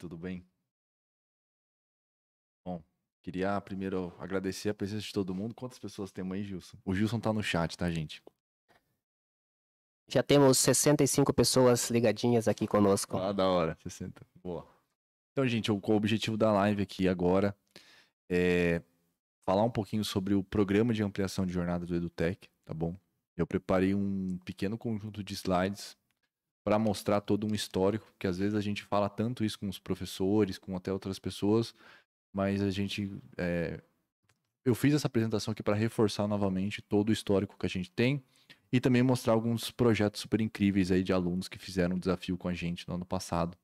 tudo bem? Bom, queria primeiro agradecer a presença de todo mundo. Quantas pessoas temos aí, Gilson? O Gilson tá no chat, tá, gente? Já temos 65 pessoas ligadinhas aqui conosco. Ah, da hora, 60. Boa. Então, gente, o, o objetivo da live aqui agora é falar um pouquinho sobre o programa de ampliação de jornada do EduTech, tá bom? Eu preparei um pequeno conjunto de slides para mostrar todo um histórico, que às vezes a gente fala tanto isso com os professores, com até outras pessoas, mas a gente. É... Eu fiz essa apresentação aqui para reforçar novamente todo o histórico que a gente tem e também mostrar alguns projetos super incríveis aí de alunos que fizeram um desafio com a gente no ano passado.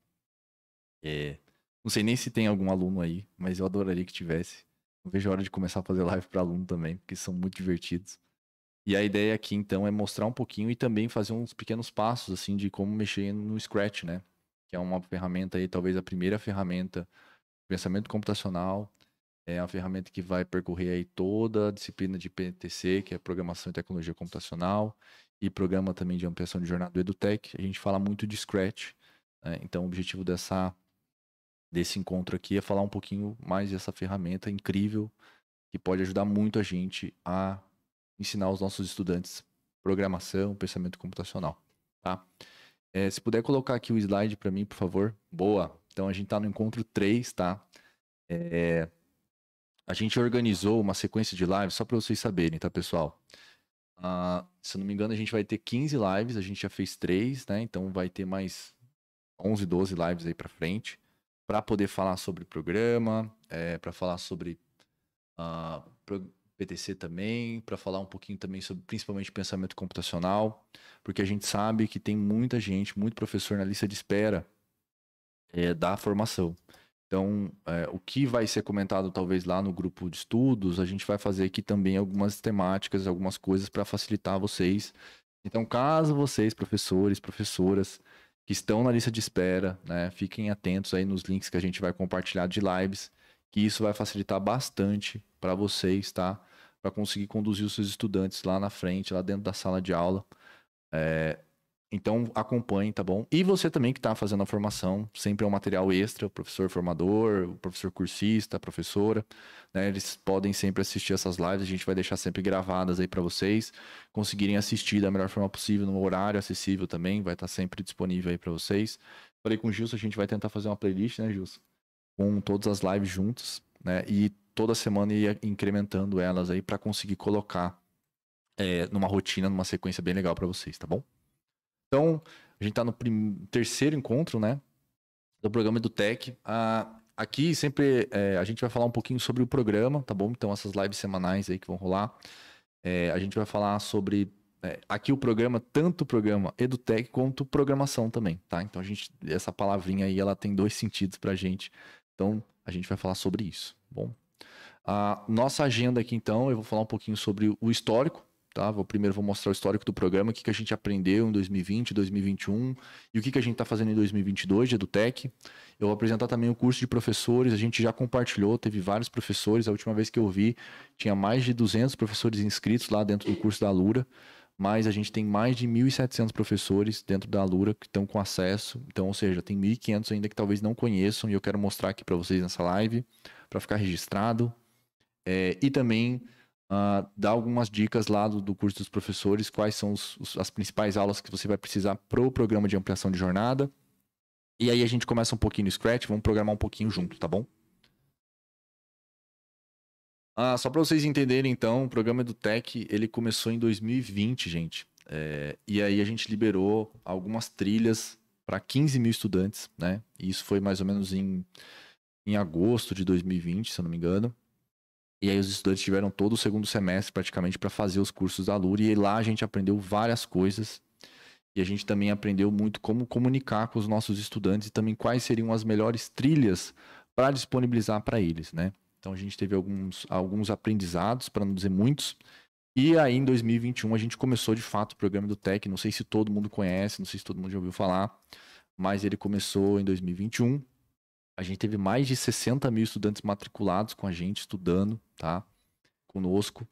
É... Não sei nem se tem algum aluno aí, mas eu adoraria que tivesse. Não vejo a hora de começar a fazer live para aluno também, porque são muito divertidos. E a ideia aqui, então, é mostrar um pouquinho e também fazer uns pequenos passos, assim, de como mexer no Scratch, né? Que é uma ferramenta aí, talvez a primeira ferramenta pensamento computacional. É uma ferramenta que vai percorrer aí toda a disciplina de PTC, que é Programação e Tecnologia Computacional, e programa também de ampliação de jornada do EduTech. A gente fala muito de Scratch, né? então o objetivo dessa, desse encontro aqui é falar um pouquinho mais dessa ferramenta incrível, que pode ajudar muito a gente a ensinar os nossos estudantes programação, pensamento computacional, tá? É, se puder colocar aqui o slide para mim, por favor. Boa. Então a gente está no encontro 3, tá? É, a gente organizou uma sequência de lives só para vocês saberem, tá, pessoal? Uh, se eu não me engano, a gente vai ter 15 lives, a gente já fez 3, né? Então vai ter mais 11, 12 lives aí para frente para poder falar sobre programa, é, para falar sobre uh, PTC também, para falar um pouquinho também sobre principalmente pensamento computacional, porque a gente sabe que tem muita gente, muito professor na lista de espera é, da formação. Então, é, o que vai ser comentado talvez lá no grupo de estudos, a gente vai fazer aqui também algumas temáticas, algumas coisas para facilitar vocês. Então, caso vocês, professores, professoras, que estão na lista de espera, né, fiquem atentos aí nos links que a gente vai compartilhar de lives, que isso vai facilitar bastante para vocês, tá? Para conseguir conduzir os seus estudantes lá na frente, lá dentro da sala de aula. É, então acompanhe, tá bom? E você também que está fazendo a formação, sempre é um material extra, o professor formador, o professor cursista, a professora, né? Eles podem sempre assistir essas lives, a gente vai deixar sempre gravadas aí para vocês conseguirem assistir da melhor forma possível, no horário acessível também, vai estar tá sempre disponível aí para vocês. Falei com o Gilson, a gente vai tentar fazer uma playlist, né, Gilson? Com todas as lives juntas, né? E toda semana ia incrementando elas aí para conseguir colocar é, numa rotina, numa sequência bem legal para vocês, tá bom? Então, a gente está no terceiro encontro, né? Do programa do Tech. Ah, aqui sempre é, a gente vai falar um pouquinho sobre o programa, tá bom? Então, essas lives semanais aí que vão rolar. É, a gente vai falar sobre. É, aqui o programa, tanto o programa EduTech quanto programação também, tá? Então a gente. Essa palavrinha aí ela tem dois sentidos pra gente. Então, a gente vai falar sobre isso, bom? A nossa agenda aqui, então, eu vou falar um pouquinho sobre o histórico, tá? Vou, primeiro vou mostrar o histórico do programa, o que, que a gente aprendeu em 2020, 2021 e o que, que a gente está fazendo em 2022 de EduTech. Eu vou apresentar também o curso de professores, a gente já compartilhou, teve vários professores, a última vez que eu vi tinha mais de 200 professores inscritos lá dentro do curso da Alura, mas a gente tem mais de 1.700 professores dentro da Alura que estão com acesso, então, ou seja, tem 1.500 ainda que talvez não conheçam e eu quero mostrar aqui para vocês nessa live, para ficar registrado, é, e também uh, dar algumas dicas lá do, do, curso dos professores, quais são os, os, as principais aulas que você vai precisar para o programa de ampliação de jornada. E aí a gente começa um pouquinho no Scratch, vamos programar um pouquinho junto, tá bom? Ah, só para vocês entenderem, então, o programa do Tech, ele começou em 2020, gente. É, e aí a gente liberou algumas trilhas para 15 mil estudantes, né? E isso foi mais ou menos em, em agosto de 2020, se eu não me engano. E aí os estudantes tiveram todo o segundo semestre praticamente para fazer os cursos da Lura e lá a gente aprendeu várias coisas. E a gente também aprendeu muito como comunicar com os nossos estudantes e também quais seriam as melhores trilhas para disponibilizar para eles, né? Então a gente teve alguns, alguns aprendizados, para não dizer muitos. E aí em 2021 a gente começou de fato o programa do TEC. Não sei se todo mundo conhece, não sei se todo mundo já ouviu falar, mas ele começou em 2021 a gente teve mais de 60 mil estudantes matriculados com a gente, estudando, tá? Conosco.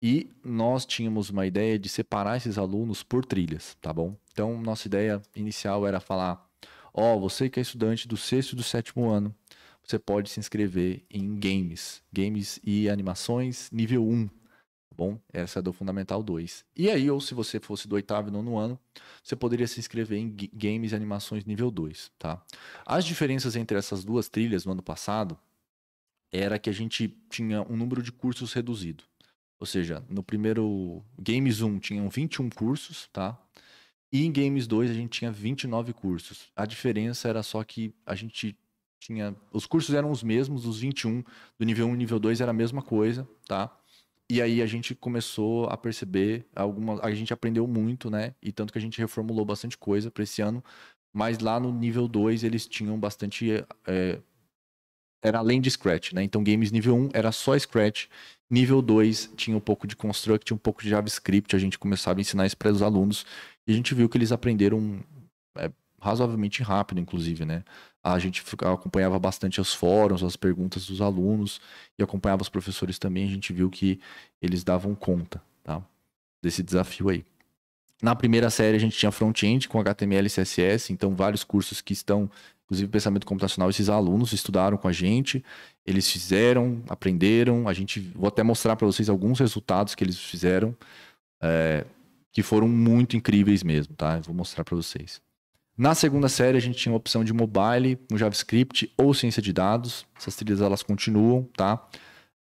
E nós tínhamos uma ideia de separar esses alunos por trilhas, tá bom? Então, nossa ideia inicial era falar: Ó, você que é estudante do sexto e do sétimo ano, você pode se inscrever em games, games e animações nível 1, tá bom? Essa é do Fundamental 2. E aí, ou se você fosse do oitavo e nono ano, você poderia se inscrever em games e animações nível 2, tá? As diferenças entre essas duas trilhas no ano passado era que a gente tinha um número de cursos reduzido. Ou seja, no primeiro Games 1 tinham 21 cursos, tá? E em Games 2 a gente tinha 29 cursos. A diferença era só que a gente tinha. Os cursos eram os mesmos, os 21 do nível 1 e nível 2 era a mesma coisa, tá? E aí a gente começou a perceber alguma. A gente aprendeu muito, né? E tanto que a gente reformulou bastante coisa para esse ano. Mas lá no nível 2 eles tinham bastante. É, era além de Scratch, né? Então, games nível 1 era só Scratch. Nível 2 tinha um pouco de Construct, um pouco de JavaScript. A gente começava a ensinar isso para os alunos. E a gente viu que eles aprenderam razoavelmente rápido, inclusive, né? A gente acompanhava bastante os fóruns, as perguntas dos alunos e acompanhava os professores também. A gente viu que eles davam conta, tá? Desse desafio aí. Na primeira série a gente tinha front-end com HTML e CSS, então vários cursos que estão Inclusive, pensamento computacional, esses alunos estudaram com a gente, eles fizeram, aprenderam. A gente, vou até mostrar para vocês alguns resultados que eles fizeram, é, que foram muito incríveis mesmo, tá? vou mostrar para vocês. Na segunda série, a gente tinha a opção de mobile, no JavaScript ou ciência de dados. Essas trilhas elas continuam, tá?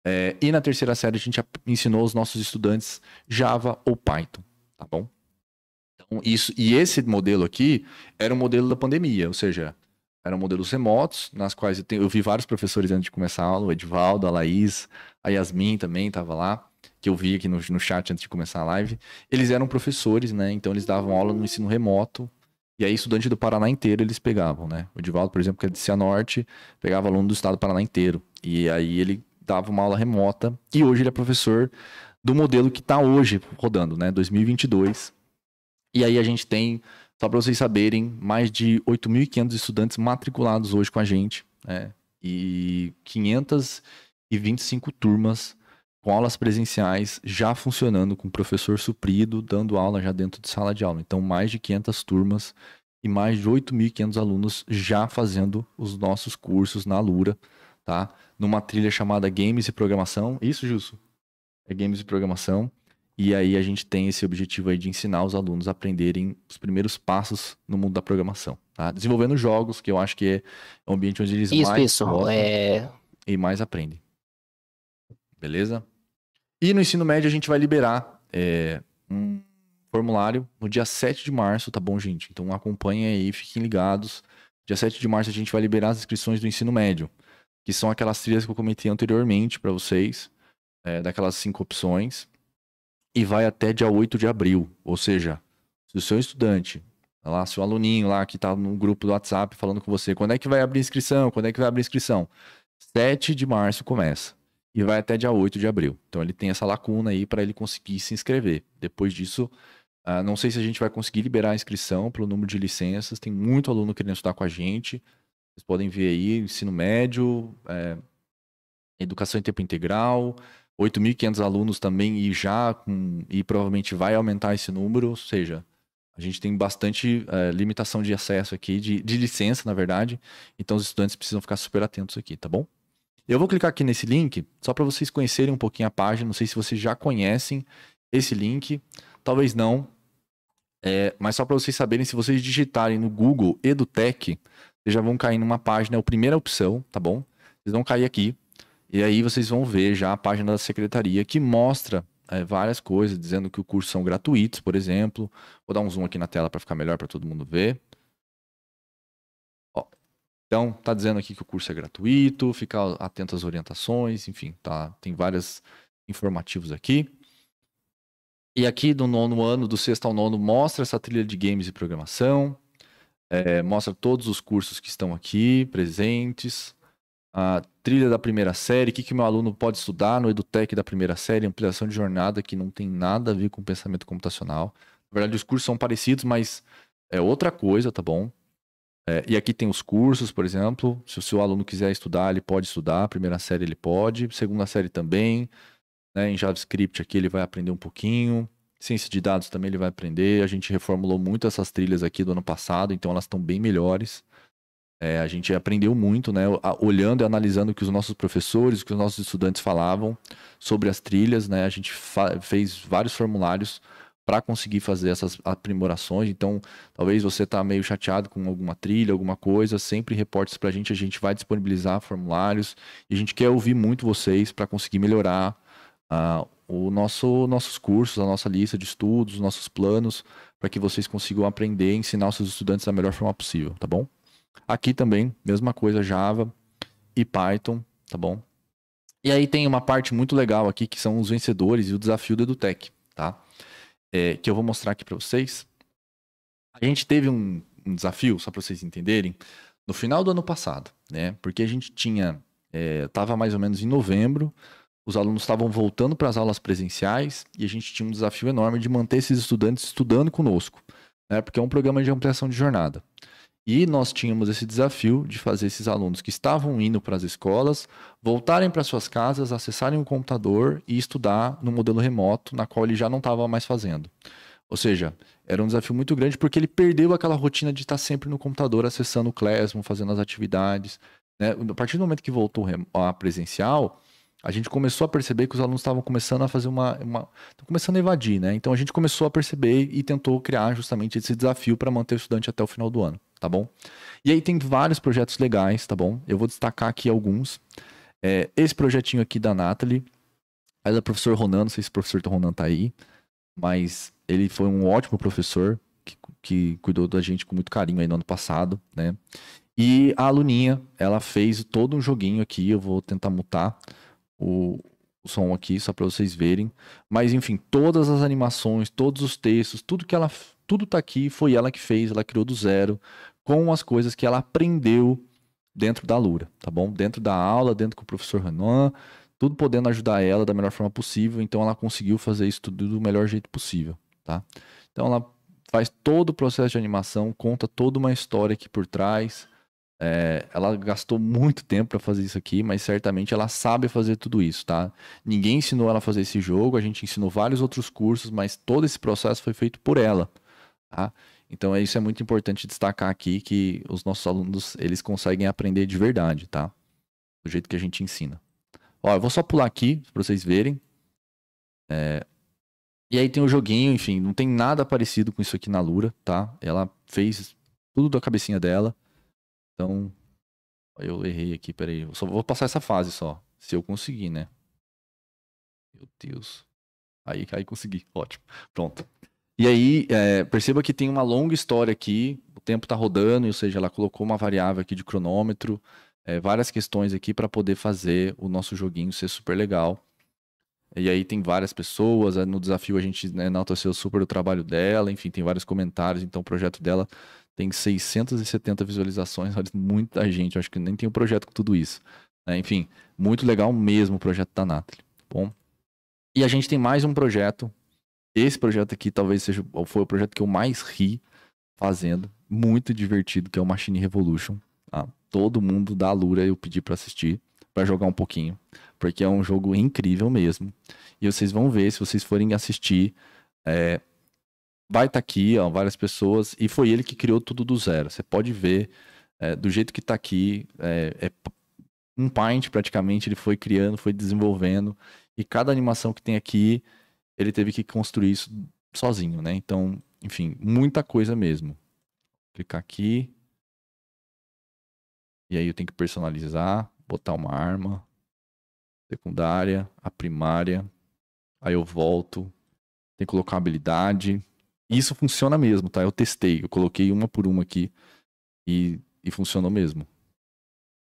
É, e na terceira série, a gente ensinou os nossos estudantes Java ou Python, tá bom? Então, isso, e esse modelo aqui era o modelo da pandemia, ou seja, eram modelos remotos, nas quais eu, tenho, eu, vi vários professores antes de começar a aula, o Edvaldo, a Laís, a Yasmin também estava lá, que eu vi aqui no, no chat antes de começar a live. Eles eram professores, né? Então eles davam aula no ensino remoto. E aí, estudante do Paraná inteiro eles pegavam, né? O Edvaldo, por exemplo, que é de Cianorte, pegava aluno do estado do Paraná inteiro. E aí ele dava uma aula remota. E hoje ele é professor do modelo que está hoje rodando, né? 2022. E aí a gente tem só para vocês saberem, mais de 8.500 estudantes matriculados hoje com a gente, né? E 525 turmas com aulas presenciais já funcionando, com professor suprido, dando aula já dentro de sala de aula. Então, mais de 500 turmas e mais de 8.500 alunos já fazendo os nossos cursos na Lura, tá? Numa trilha chamada Games e Programação. Isso, Jusso? É Games e Programação. E aí a gente tem esse objetivo aí de ensinar os alunos a aprenderem os primeiros passos no mundo da programação. Tá? Desenvolvendo jogos, que eu acho que é um ambiente onde eles isso, mais isso. É... e mais aprendem. Beleza? E no ensino médio a gente vai liberar é, um formulário no dia 7 de março, tá bom, gente? Então acompanhem aí, fiquem ligados. Dia 7 de março a gente vai liberar as inscrições do ensino médio, que são aquelas trilhas que eu comentei anteriormente para vocês, é, daquelas cinco opções e vai até dia 8 de abril. Ou seja, se o seu estudante, lá, seu aluninho lá que está no grupo do WhatsApp falando com você, quando é que vai abrir inscrição? Quando é que vai abrir inscrição? 7 de março começa e vai até dia 8 de abril. Então ele tem essa lacuna aí para ele conseguir se inscrever. Depois disso, uh, não sei se a gente vai conseguir liberar a inscrição pelo número de licenças. Tem muito aluno querendo estudar com a gente. Vocês podem ver aí, ensino médio, é, educação em tempo integral, 8.500 alunos também e já com, e provavelmente vai aumentar esse número, ou seja, a gente tem bastante é, limitação de acesso aqui, de, de licença, na verdade, então os estudantes precisam ficar super atentos aqui, tá bom? Eu vou clicar aqui nesse link, só para vocês conhecerem um pouquinho a página, não sei se vocês já conhecem esse link, talvez não, é, mas só para vocês saberem, se vocês digitarem no Google EduTech, vocês já vão cair numa página, é a primeira opção, tá bom? Vocês vão cair aqui, e aí vocês vão ver já a página da secretaria que mostra é, várias coisas, dizendo que o curso são gratuitos, por exemplo. Vou dar um zoom aqui na tela para ficar melhor para todo mundo ver. Então, tá dizendo aqui que o curso é gratuito, ficar atento às orientações, enfim, tá, tem vários informativos aqui. E aqui do nono ano, do sexto ao nono, mostra essa trilha de games e programação. É, mostra todos os cursos que estão aqui presentes a trilha da primeira série, o que, que meu aluno pode estudar no EduTech da primeira série, ampliação de jornada que não tem nada a ver com pensamento computacional. Na verdade, os cursos são parecidos, mas é outra coisa, tá bom? É, e aqui tem os cursos, por exemplo. Se o seu aluno quiser estudar, ele pode estudar. Primeira série ele pode, segunda série também. Né? Em JavaScript aqui ele vai aprender um pouquinho. Ciência de dados também ele vai aprender. A gente reformulou muito essas trilhas aqui do ano passado, então elas estão bem melhores. É, a gente aprendeu muito, né? Olhando e analisando o que os nossos professores, o que os nossos estudantes falavam sobre as trilhas, né? A gente fez vários formulários para conseguir fazer essas aprimorações. Então, talvez você está meio chateado com alguma trilha, alguma coisa, sempre reporte para a gente. A gente vai disponibilizar formulários e a gente quer ouvir muito vocês para conseguir melhorar uh, o nosso nossos cursos, a nossa lista de estudos, os nossos planos, para que vocês consigam aprender e ensinar os seus estudantes da melhor forma possível, tá bom? Aqui também, mesma coisa, Java e Python, tá bom? E aí tem uma parte muito legal aqui que são os vencedores e o desafio do EduTech, tá? É, que eu vou mostrar aqui para vocês. A gente teve um, um desafio, só para vocês entenderem, no final do ano passado, né? Porque a gente tinha, é, tava mais ou menos em novembro, os alunos estavam voltando para as aulas presenciais e a gente tinha um desafio enorme de manter esses estudantes estudando conosco, né? Porque é um programa de ampliação de jornada. E nós tínhamos esse desafio de fazer esses alunos que estavam indo para as escolas voltarem para suas casas, acessarem o computador e estudar no modelo remoto, na qual ele já não estava mais fazendo. Ou seja, era um desafio muito grande porque ele perdeu aquela rotina de estar sempre no computador acessando o Classroom, fazendo as atividades. Né? A partir do momento que voltou a presencial, a gente começou a perceber que os alunos estavam começando a fazer uma, uma começando a evadir, né? Então a gente começou a perceber e tentou criar justamente esse desafio para manter o estudante até o final do ano, tá bom? E aí tem vários projetos legais, tá bom? Eu vou destacar aqui alguns. É, esse projetinho aqui da Nathalie, é da professor Ronan, não sei se o professor Ronan tá aí, mas ele foi um ótimo professor que, que cuidou da gente com muito carinho aí no ano passado, né? E a aluninha, ela fez todo um joguinho aqui, eu vou tentar mutar o, o som aqui, só para vocês verem. Mas enfim, todas as animações, todos os textos, tudo que ela. Tudo tá aqui, foi ela que fez, ela criou do zero, com as coisas que ela aprendeu dentro da Lura, tá bom? Dentro da aula, dentro com o professor Renan, tudo podendo ajudar ela da melhor forma possível, então ela conseguiu fazer isso tudo do melhor jeito possível, tá? Então ela faz todo o processo de animação, conta toda uma história aqui por trás, é, ela gastou muito tempo para fazer isso aqui, mas certamente ela sabe fazer tudo isso, tá? Ninguém ensinou ela a fazer esse jogo, a gente ensinou vários outros cursos, mas todo esse processo foi feito por ela, tá? Então isso é muito importante destacar aqui que os nossos alunos eles conseguem aprender de verdade, tá? Do jeito que a gente ensina. Ó, eu vou só pular aqui para vocês verem. É... E aí tem o joguinho, enfim, não tem nada parecido com isso aqui na Lura, tá? Ela fez tudo da cabecinha dela. Então, eu errei aqui, peraí. Eu só vou passar essa fase só. Se eu conseguir, né? Meu Deus. Aí, aí consegui. Ótimo. Pronto. E aí, é, perceba que tem uma longa história aqui. O tempo está rodando, ou seja, ela colocou uma variável aqui de cronômetro, é, várias questões aqui para poder fazer o nosso joguinho ser super legal. E aí tem várias pessoas, no desafio a gente né, enalteceu super o trabalho dela, enfim, tem vários comentários, então o projeto dela tem 670 visualizações, muita gente, acho que nem tem um projeto com tudo isso. Né? Enfim, muito legal mesmo o projeto da Nathalie. Bom. E a gente tem mais um projeto. Esse projeto aqui talvez seja foi o projeto que eu mais ri fazendo. Muito divertido, que é o Machine Revolution. Tá? Todo mundo da Lura eu pedi para assistir, para jogar um pouquinho. Porque é um jogo incrível mesmo. E vocês vão ver, se vocês forem assistir, é, vai estar tá aqui, ó, várias pessoas, e foi ele que criou tudo do zero. Você pode ver é, do jeito que está aqui, é, é, um Paint praticamente, ele foi criando, foi desenvolvendo, e cada animação que tem aqui, ele teve que construir isso sozinho, né? Então, enfim, muita coisa mesmo. Clicar aqui. E aí eu tenho que personalizar, botar uma arma secundária, a primária. Aí eu volto, tem que colocar habilidade, isso funciona mesmo, tá? Eu testei, eu coloquei uma por uma aqui e, e funcionou mesmo.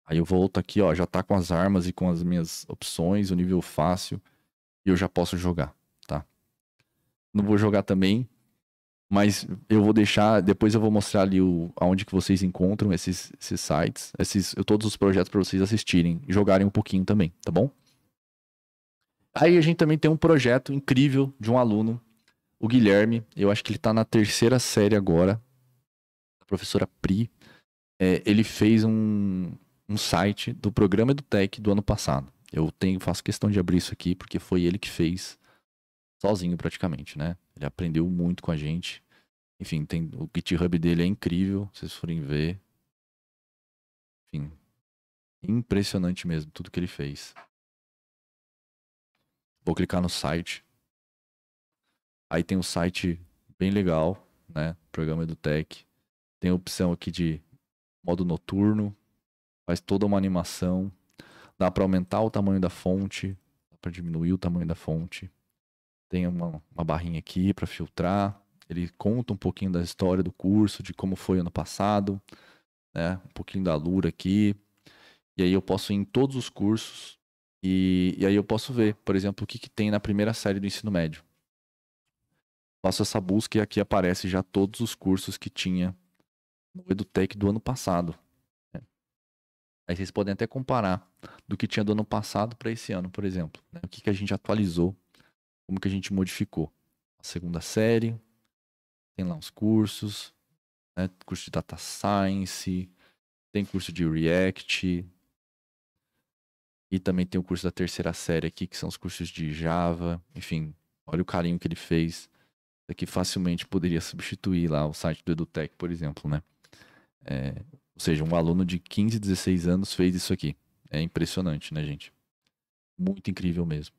Aí eu volto aqui, ó, já tá com as armas e com as minhas opções, o nível fácil, e eu já posso jogar? Não vou jogar também, mas eu vou deixar, depois eu vou mostrar ali o, aonde que vocês encontram esses, esses sites, esses, todos os projetos para vocês assistirem jogarem um pouquinho também, tá bom? Aí a gente também tem um projeto incrível de um aluno o Guilherme, eu acho que ele tá na terceira série agora. A professora Pri. É, ele fez um, um site do programa EduTech do ano passado. Eu tenho, faço questão de abrir isso aqui porque foi ele que fez sozinho praticamente, né? Ele aprendeu muito com a gente. Enfim, tem, o GitHub dele é incrível, se vocês forem ver. enfim, impressionante mesmo tudo que ele fez. Vou clicar no site. Aí tem um site bem legal, né? Programa EduTech. Tem a opção aqui de modo noturno. Faz toda uma animação. Dá para aumentar o tamanho da fonte. Dá para diminuir o tamanho da fonte. Tem uma, uma barrinha aqui para filtrar. Ele conta um pouquinho da história do curso, de como foi ano passado, né? Um pouquinho da Lura aqui. E aí eu posso ir em todos os cursos e, e aí eu posso ver, por exemplo, o que, que tem na primeira série do ensino médio. Faço essa busca e aqui aparece já todos os cursos que tinha no EduTech do ano passado. Né? Aí vocês podem até comparar do que tinha do ano passado para esse ano, por exemplo. Né? O que, que a gente atualizou, como que a gente modificou. A segunda série, tem lá os cursos, né? curso de Data Science, tem curso de React, e também tem o curso da terceira série aqui, que são os cursos de Java. Enfim, olha o carinho que ele fez. Isso aqui facilmente poderia substituir lá o site do EduTech, por exemplo, né? É, ou seja, um aluno de 15, 16 anos fez isso aqui. É impressionante, né, gente? Muito incrível mesmo.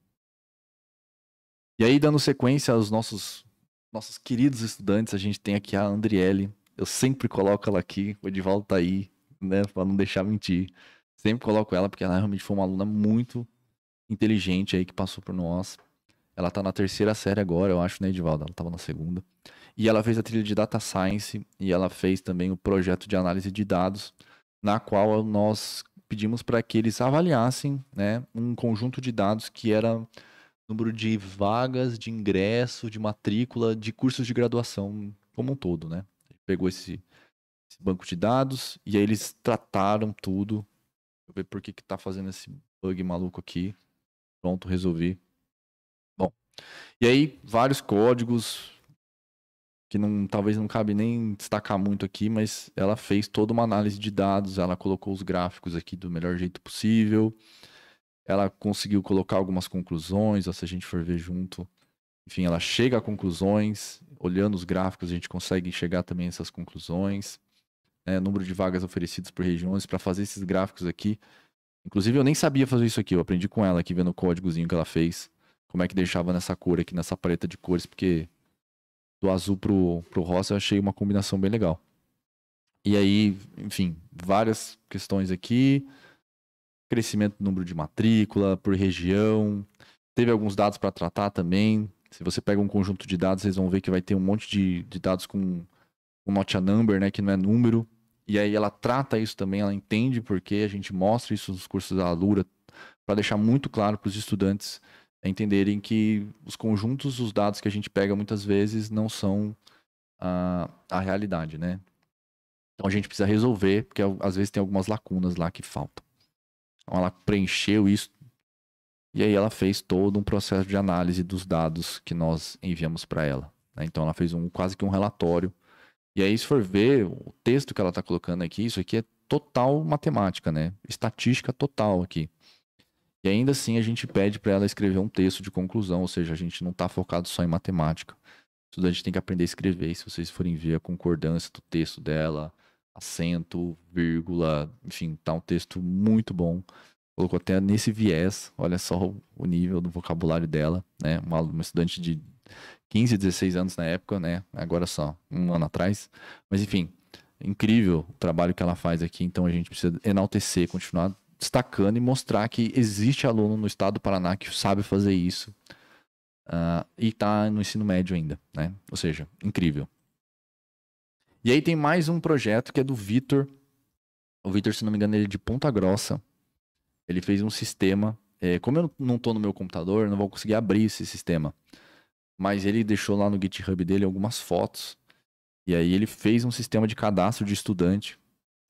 E aí, dando sequência aos nossos, nossos queridos estudantes, a gente tem aqui a Andriele. Eu sempre coloco ela aqui, o Edivaldo tá aí, né, pra não deixar mentir. Sempre coloco ela porque ela realmente foi uma aluna muito inteligente aí que passou por nós. Ela tá na terceira série agora, eu acho, né, Edivaldo? Ela tava na segunda. E ela fez a trilha de Data Science e ela fez também o projeto de análise de dados, na qual nós pedimos para que eles avaliassem né, um conjunto de dados que era número de vagas de ingresso, de matrícula, de cursos de graduação como um todo, né? Pegou esse, esse banco de dados e aí eles trataram tudo eu ver por que que tá fazendo esse bug maluco aqui. Pronto, resolvi. Bom, e aí vários códigos que não, talvez não cabe nem destacar muito aqui, mas ela fez toda uma análise de dados, ela colocou os gráficos aqui do melhor jeito possível. Ela conseguiu colocar algumas conclusões, ou se a gente for ver junto, enfim, ela chega a conclusões, olhando os gráficos a gente consegue chegar também a essas conclusões né, número de vagas oferecidas por regiões, para fazer esses gráficos aqui. Inclusive, eu nem sabia fazer isso aqui, eu aprendi com ela aqui, vendo o códigozinho que ela fez, como é que deixava nessa cor aqui, nessa paleta de cores, porque do azul pro, pro rosa eu achei uma combinação bem legal. E aí, enfim, várias questões aqui. Crescimento do número de matrícula por região. Teve alguns dados para tratar também. Se você pega um conjunto de dados, vocês vão ver que vai ter um monte de, de dados com o not a number, né, que não é número. E aí ela trata isso também, ela entende porque a gente mostra isso nos cursos da Alura para deixar muito claro para os estudantes entenderem que os conjuntos, os dados que a gente pega muitas vezes não são a, a realidade, né? Então a gente precisa resolver, porque às vezes tem algumas lacunas lá que faltam. Então ela preencheu isso e aí ela fez todo um processo de análise dos dados que nós enviamos para ela. Né? Então ela fez um quase que um relatório e aí, se for ver o texto que ela está colocando aqui, isso aqui é total matemática, né? Estatística total aqui. E ainda assim a gente pede para ela escrever um texto de conclusão, ou seja, a gente não está focado só em matemática. O estudante tem que aprender a escrever. Se vocês forem ver a concordância do texto dela, acento, vírgula, enfim, tá um texto muito bom. Colocou até nesse viés, olha só o nível do vocabulário dela, né? Uma, uma estudante de 15, 16 anos na época, né? Agora só um ano atrás. Mas enfim, incrível o trabalho que ela faz aqui. Então a gente precisa enaltecer, continuar destacando e mostrar que existe aluno no estado do Paraná que sabe fazer isso uh, e está no ensino médio ainda, né? Ou seja, incrível. E aí tem mais um projeto que é do Vitor. O Vitor, se não me engano, ele é de Ponta Grossa. Ele fez um sistema. É, como eu não estou no meu computador, não vou conseguir abrir esse sistema mas ele deixou lá no GitHub dele algumas fotos. E aí ele fez um sistema de cadastro de estudante,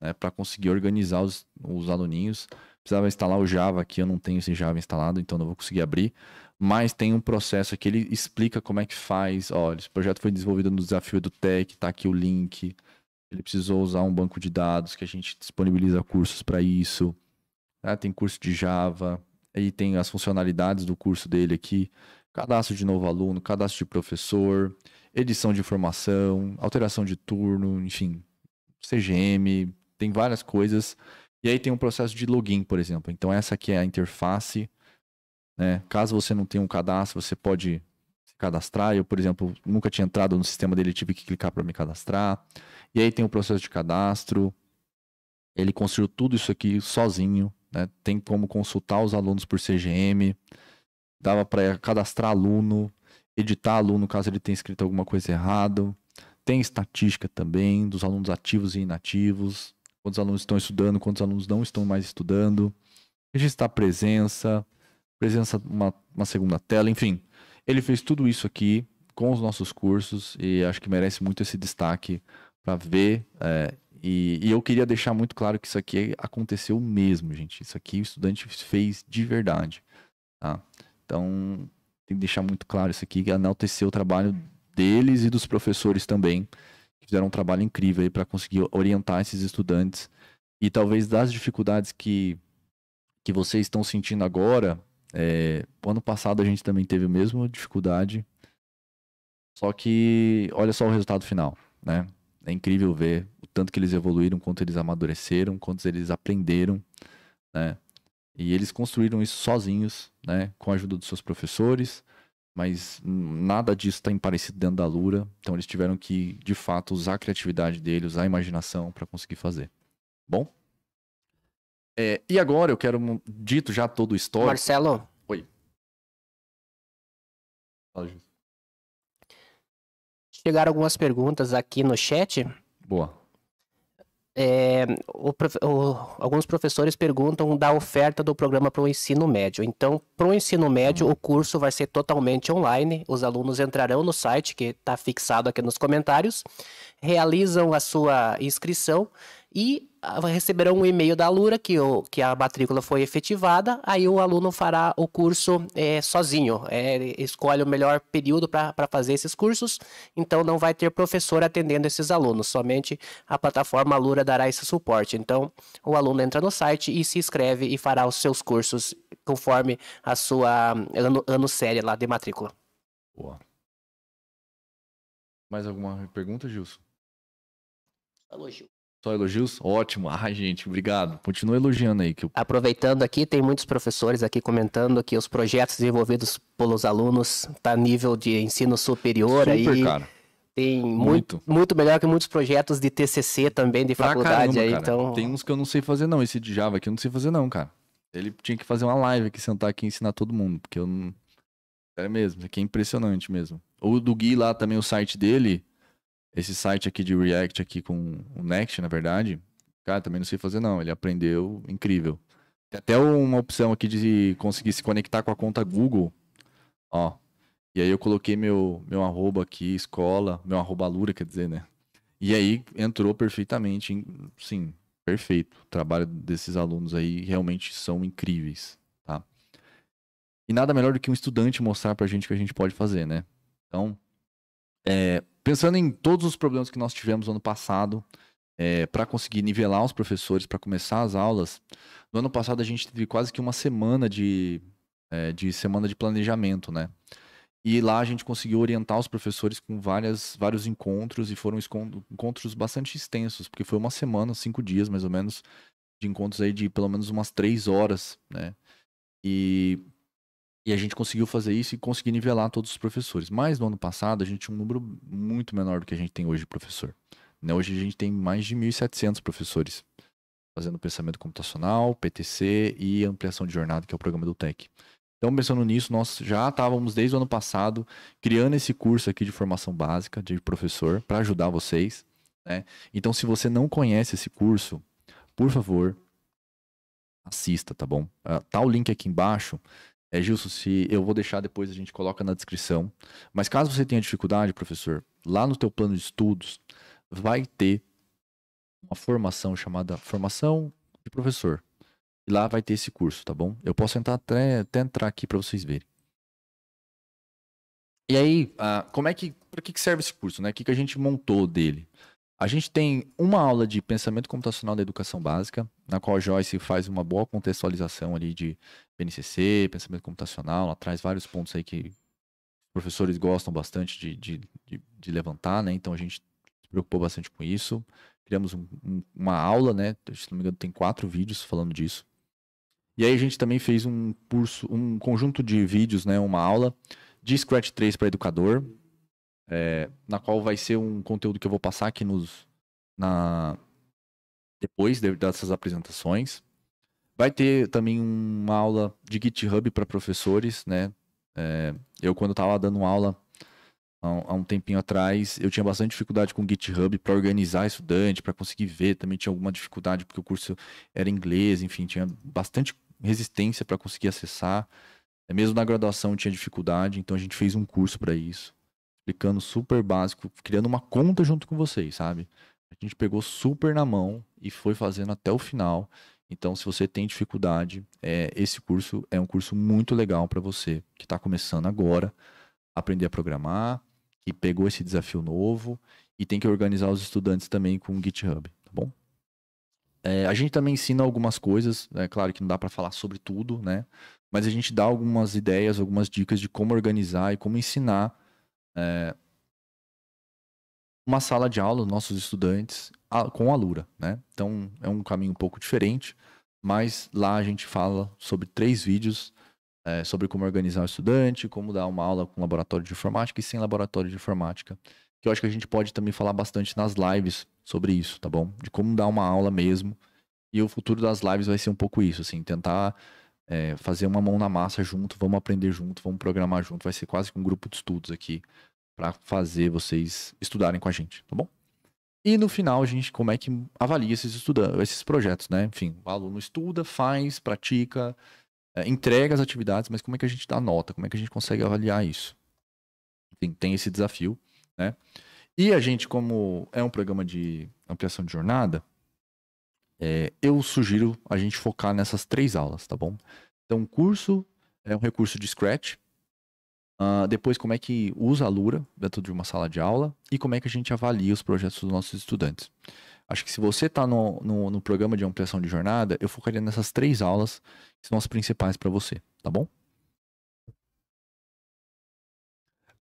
né, para conseguir organizar os, os aluninhos. Precisava instalar o Java aqui, eu não tenho esse Java instalado, então não vou conseguir abrir. Mas tem um processo aqui, ele explica como é que faz. Olha, esse projeto foi desenvolvido no desafio do Tech, tá aqui o link. Ele precisou usar um banco de dados que a gente disponibiliza cursos para isso. Né? Tem curso de Java, aí tem as funcionalidades do curso dele aqui cadastro de novo aluno, cadastro de professor, edição de informação, alteração de turno, enfim, CGM, tem várias coisas E aí tem um processo de login, por exemplo. Então essa aqui é a interface. Né? Caso você não tenha um cadastro, você pode se cadastrar. Eu, por exemplo, nunca tinha entrado no sistema dele, tive que clicar para me cadastrar. E aí tem o processo de cadastro. Ele construiu tudo isso aqui sozinho. Né? Tem como consultar os alunos por CGM. Dava para cadastrar aluno, editar aluno caso ele tenha escrito alguma coisa errado. Tem estatística também dos alunos ativos e inativos quantos alunos estão estudando, quantos alunos não estão mais estudando, registrar presença, presença uma, uma segunda tela, enfim. Ele fez tudo isso aqui com os nossos cursos e acho que merece muito esse destaque para ver. É, e, e, eu queria deixar muito claro que isso aqui aconteceu mesmo, gente. Isso aqui o estudante fez de verdade. Tá? Então, tem que deixar muito claro isso aqui, enaltecer o trabalho deles e dos professores também, fizeram um trabalho incrível aí para conseguir orientar esses estudantes e talvez das dificuldades que, que vocês estão sentindo agora, é, ano passado a gente também teve a mesma dificuldade, só que olha só o resultado final, né? É incrível ver o tanto que eles evoluíram, quanto eles amadureceram, quanto eles aprenderam, né? E eles construíram isso sozinhos, né? Com a ajuda dos seus professores, mas nada disso está parecido dentro da Lura. Então eles tiveram que, de fato, usar a criatividade deles, usar a imaginação para conseguir fazer. Bom? É, e agora eu quero, dito já todo o histórico... Marcelo? Oi. Chegaram algumas perguntas aqui no chat. Boa. É, o, o, alguns professores perguntam da oferta do programa para o ensino médio. Então, para o ensino médio, uhum. o curso vai ser totalmente online. Os alunos entrarão no site, que está fixado aqui nos comentários, realizam a sua inscrição e receberão um e-mail da Lura que, o, que a matrícula foi efetivada, aí o aluno fará o curso é, sozinho, é, escolhe o melhor período para fazer esses cursos, então não vai ter professor atendendo esses alunos, somente a plataforma Lura dará esse suporte. Então o aluno entra no site e se inscreve e fará os seus cursos conforme a sua ano, ano série lá de matrícula. Boa. Mais alguma pergunta, Gilson? Elogio. Só elogios? Ótimo. Ai, gente, obrigado. Continua elogiando aí. Que eu... Aproveitando aqui, tem muitos professores aqui comentando que os projetos desenvolvidos pelos alunos tá nível de ensino superior Super, aí. cara. Tem muito. muito, muito melhor que muitos projetos de TCC também, de pra faculdade caramba, aí. Cara. Então... Tem uns que eu não sei fazer não. Esse de Java aqui eu não sei fazer não, cara. Ele tinha que fazer uma live aqui, sentar aqui e ensinar todo mundo, porque eu não... É mesmo, isso aqui é impressionante mesmo. O do Gui lá também, o site dele, esse site aqui de React aqui com o Next, na verdade, cara, também não sei fazer não. Ele aprendeu incrível. Tem até uma opção aqui de conseguir se conectar com a conta Google. Ó. E aí eu coloquei meu, meu arroba aqui, escola, meu arroba Lura, quer dizer, né? E aí entrou perfeitamente, sim, perfeito. O trabalho desses alunos aí realmente são incríveis, tá? E nada melhor do que um estudante mostrar pra gente o que a gente pode fazer, né? Então, é, pensando em todos os problemas que nós tivemos no ano passado, é, para conseguir nivelar os professores, para começar as aulas, no ano passado a gente teve quase que uma semana de, é, de semana de planejamento, né? E lá a gente conseguiu orientar os professores com várias, vários encontros e foram encontros bastante extensos, porque foi uma semana, cinco dias mais ou menos, de encontros aí de pelo menos umas três horas, né? E e a gente conseguiu fazer isso e conseguir nivelar todos os professores. Mas no ano passado a gente tinha um número muito menor do que a gente tem hoje de professor. Né? Hoje a gente tem mais de 1.700 professores fazendo pensamento computacional, PTC e ampliação de jornada, que é o programa do TEC. Então, pensando nisso, nós já estávamos desde o ano passado criando esse curso aqui de formação básica de professor para ajudar vocês. Né? Então, se você não conhece esse curso, por favor, assista, tá bom? Uh, tá o link aqui embaixo. É, Gilson, se eu vou deixar depois a gente coloca na descrição. Mas caso você tenha dificuldade, professor, lá no teu plano de estudos vai ter uma formação chamada formação de professor. E lá vai ter esse curso, tá bom? Eu posso entrar até, até entrar aqui para vocês verem. E aí, ah, como é que, para que serve esse curso, né? O que, que a gente montou dele? A gente tem uma aula de pensamento computacional da educação básica, na qual Joyce faz uma boa contextualização ali de BNCC, pensamento computacional, ela traz vários pontos aí que professores gostam bastante de, de, de, de levantar, né? Então a gente se preocupou bastante com isso, criamos um, um, uma aula, né? Se não me engano, tem quatro vídeos falando disso. E aí a gente também fez um curso, um conjunto de vídeos, né? Uma aula de Scratch 3 para educador, é, na qual vai ser um conteúdo que eu vou passar aqui nos, na, depois dessas apresentações. Vai ter também uma aula de GitHub para professores, né? É, eu, quando estava dando aula há um tempinho atrás, eu tinha bastante dificuldade com o GitHub para organizar estudante, para conseguir ver. Também tinha alguma dificuldade porque o curso era inglês, enfim, tinha bastante resistência para conseguir acessar. É, mesmo na graduação tinha dificuldade, então a gente fez um curso para isso, explicando super básico, criando uma conta junto com vocês, sabe? A gente pegou super na mão e foi fazendo até o final. Então, se você tem dificuldade, é, esse curso é um curso muito legal para você que está começando agora, aprender a programar, que pegou esse desafio novo e tem que organizar os estudantes também com o GitHub, tá bom? É, a gente também ensina algumas coisas, é claro que não dá para falar sobre tudo, né? Mas a gente dá algumas ideias, algumas dicas de como organizar e como ensinar é, uma sala de aula, nossos estudantes, com a Lura, né? Então é um caminho um pouco diferente, mas lá a gente fala sobre três vídeos é, sobre como organizar o estudante, como dar uma aula com laboratório de informática e sem laboratório de informática, que eu acho que a gente pode também falar bastante nas lives sobre isso, tá bom? De como dar uma aula mesmo. E o futuro das lives vai ser um pouco isso, assim, tentar é, fazer uma mão na massa junto, vamos aprender junto, vamos programar junto, vai ser quase que um grupo de estudos aqui para fazer vocês estudarem com a gente, tá bom? E no final, a gente, como é que avalia esses estudantes, esses projetos, né? Enfim, o aluno estuda, faz, pratica, é, entrega as atividades, mas como é que a gente dá nota? Como é que a gente consegue avaliar isso? Enfim, tem esse desafio, né? E a gente, como é um programa de ampliação de jornada, é, eu sugiro a gente focar nessas três aulas, tá bom? Então, o curso é um recurso de Scratch, Uh, depois, como é que usa a Lura dentro de uma sala de aula e como é que a gente avalia os projetos dos nossos estudantes. Acho que se você está no, no, no, programa de ampliação de jornada, eu focaria nessas três aulas que são as principais para você, tá bom?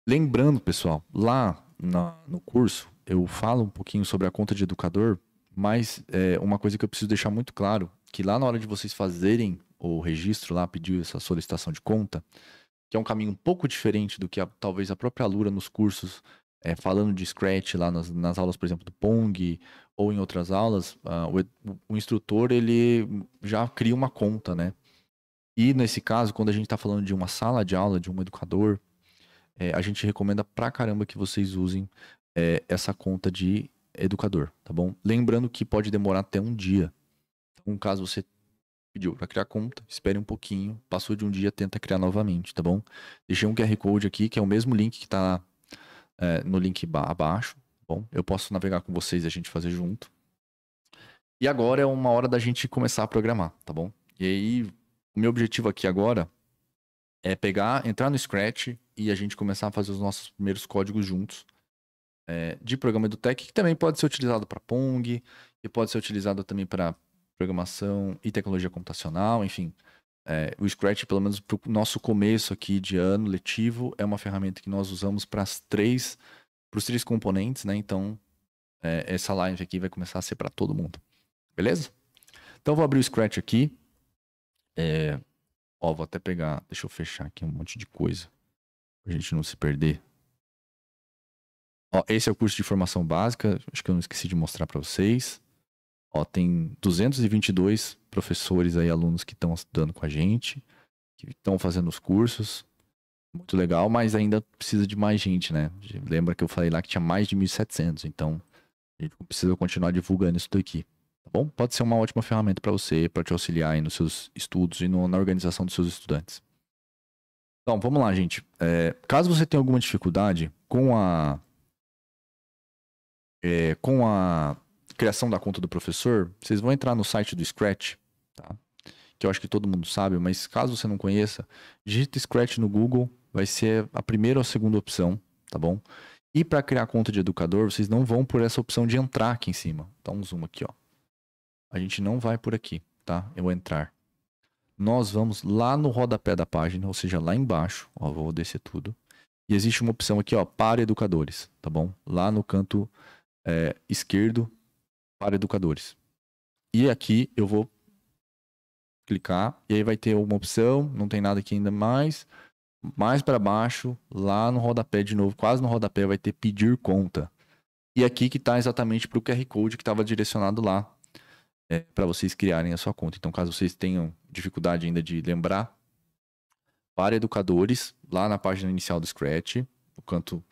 Lembrando, pessoal, lá na, no curso eu falo um pouquinho sobre a conta de educador, mas é, uma coisa que eu preciso deixar muito claro, que lá na hora de vocês fazerem o registro lá, pedir essa solicitação de conta, que é um caminho um pouco diferente do que a, talvez a própria Lura nos cursos, é, falando de Scratch lá nas, nas, aulas, por exemplo, do Pong ou em outras aulas, uh, o, o, instrutor ele já cria uma conta, né? E nesse caso, quando a gente está falando de uma sala de aula, de um educador, é, a gente recomenda pra caramba que vocês usem é, essa conta de educador, tá bom? Lembrando que pode demorar até um dia. Então, caso você pediu para criar conta, espere um pouquinho, passou de um dia, tenta criar novamente, tá bom? Deixei um QR Code aqui, que é o mesmo link que está é, no link abaixo, tá bom? Eu posso navegar com vocês e a gente fazer junto. E agora é uma hora da gente começar a programar, tá bom? E aí, o meu objetivo aqui agora é pegar, entrar no Scratch e a gente começar a fazer os nossos primeiros códigos juntos. É, de programa EduTech, que também pode ser utilizado para Pong, e pode ser utilizado também para programação e tecnologia computacional, enfim. É, o Scratch, pelo menos para o nosso começo aqui de ano letivo, é uma ferramenta que nós usamos para as três, para os três componentes, né? Então, é, essa live aqui vai começar a ser para todo mundo. Beleza? Então, vou abrir o Scratch aqui. É, ó, vou até pegar, deixa eu fechar aqui um monte de coisa, para a gente não se perder. Ó, esse é o curso de formação básica, acho que eu não esqueci de mostrar para vocês. Ó, tem 222 professores aí, alunos que estão estudando com a gente, que estão fazendo os cursos. Muito legal, mas ainda precisa de mais gente, né? Lembra que eu falei lá que tinha mais de 1.700, então a gente precisa continuar divulgando isso daqui. Tá bom? Pode ser uma ótima ferramenta para você, para te auxiliar aí nos seus estudos e no, na organização dos seus estudantes. Então, vamos lá, gente. É, caso você tenha alguma dificuldade com a é, com a criação da conta do professor, vocês vão entrar no site do Scratch, tá? Que eu acho que todo mundo sabe, mas caso você não conheça, digita Scratch no Google, vai ser a primeira ou a segunda opção, tá bom? E para criar conta de educador, vocês não vão por essa opção de entrar aqui em cima. Dá um zoom aqui, ó. A gente não vai por aqui, tá? Eu entrar. Nós vamos lá no rodapé da página, ou seja, lá embaixo, ó, vou descer tudo. E existe uma opção aqui, ó, para educadores, tá bom? Lá no canto é, esquerdo para educadores. E aqui eu vou clicar e aí vai ter uma opção, não tem nada aqui ainda mais. Mais para baixo, lá no rodapé de novo, quase no rodapé vai ter pedir conta. E aqui que está exatamente para o QR Code que estava direcionado lá é, para vocês criarem a sua conta. Então, caso vocês tenham dificuldade ainda de lembrar, para educadores, lá na página inicial do Scratch, no canto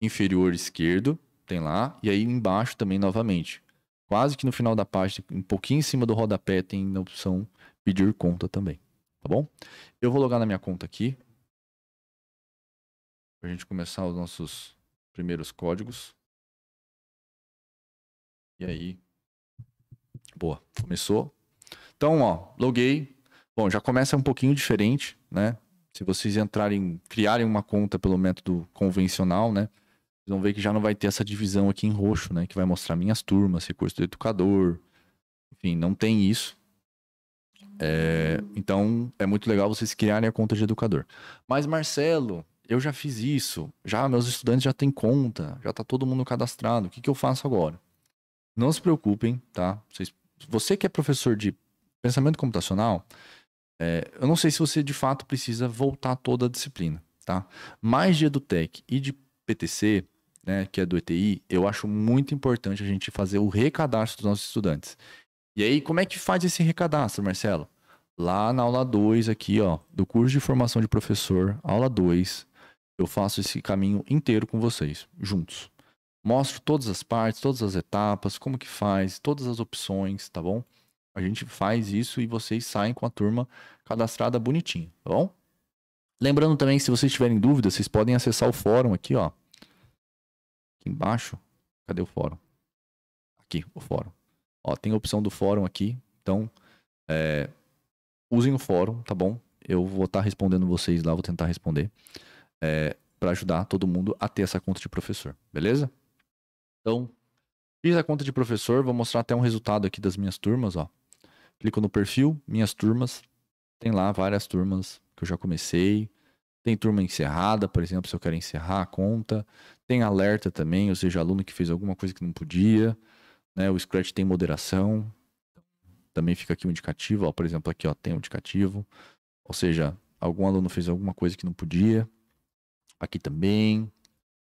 inferior esquerdo, tem lá, e aí embaixo também novamente. Quase que no final da página, um pouquinho em cima do rodapé, tem a opção pedir conta também, tá bom? Eu vou logar na minha conta aqui, para a gente começar os nossos primeiros códigos. E aí, boa, começou. Então, ó, loguei. Bom, já começa um pouquinho diferente, né? Se vocês entrarem, criarem uma conta pelo método convencional, né? Vocês vão ver que já não vai ter essa divisão aqui em roxo, né? Que vai mostrar minhas turmas, recurso do educador. Enfim, não tem isso. É, então, é muito legal vocês criarem a conta de educador. Mas, Marcelo, eu já fiz isso. Já meus estudantes já têm conta. Já tá todo mundo cadastrado. O que, que eu faço agora? Não se preocupem, tá? Vocês, você que é professor de pensamento computacional, é, eu não sei se você de fato precisa voltar toda a disciplina, tá? Mas de EduTech e de PTC, né, que é do ETI, eu acho muito importante a gente fazer o recadastro dos nossos estudantes. E aí, como é que faz esse recadastro, Marcelo? Lá na aula 2 aqui, ó, do curso de formação de professor, aula 2, eu faço esse caminho inteiro com vocês, juntos. Mostro todas as partes, todas as etapas, como que faz, todas as opções, tá bom? A gente faz isso e vocês saem com a turma cadastrada bonitinho, tá bom? Lembrando também, se vocês tiverem dúvidas, vocês podem acessar o fórum aqui, ó. Aqui embaixo. Cadê o fórum? Aqui, o fórum. Ó, tem a opção do fórum aqui. Então, é, usem o fórum, tá bom? Eu vou estar tá respondendo vocês lá, vou tentar responder. É, para ajudar todo mundo a ter essa conta de professor, beleza? Então, fiz a conta de professor, vou mostrar até um resultado aqui das minhas turmas, ó. Clico no perfil, minhas turmas, tem lá várias turmas que eu já comecei. Tem turma encerrada, por exemplo, se eu quero encerrar a conta. Tem alerta também, ou seja, aluno que fez alguma coisa que não podia. Né? O Scratch tem moderação. Também fica aqui um indicativo, ó, por exemplo, aqui ó, tem um indicativo. Ou seja, algum aluno fez alguma coisa que não podia. Aqui também.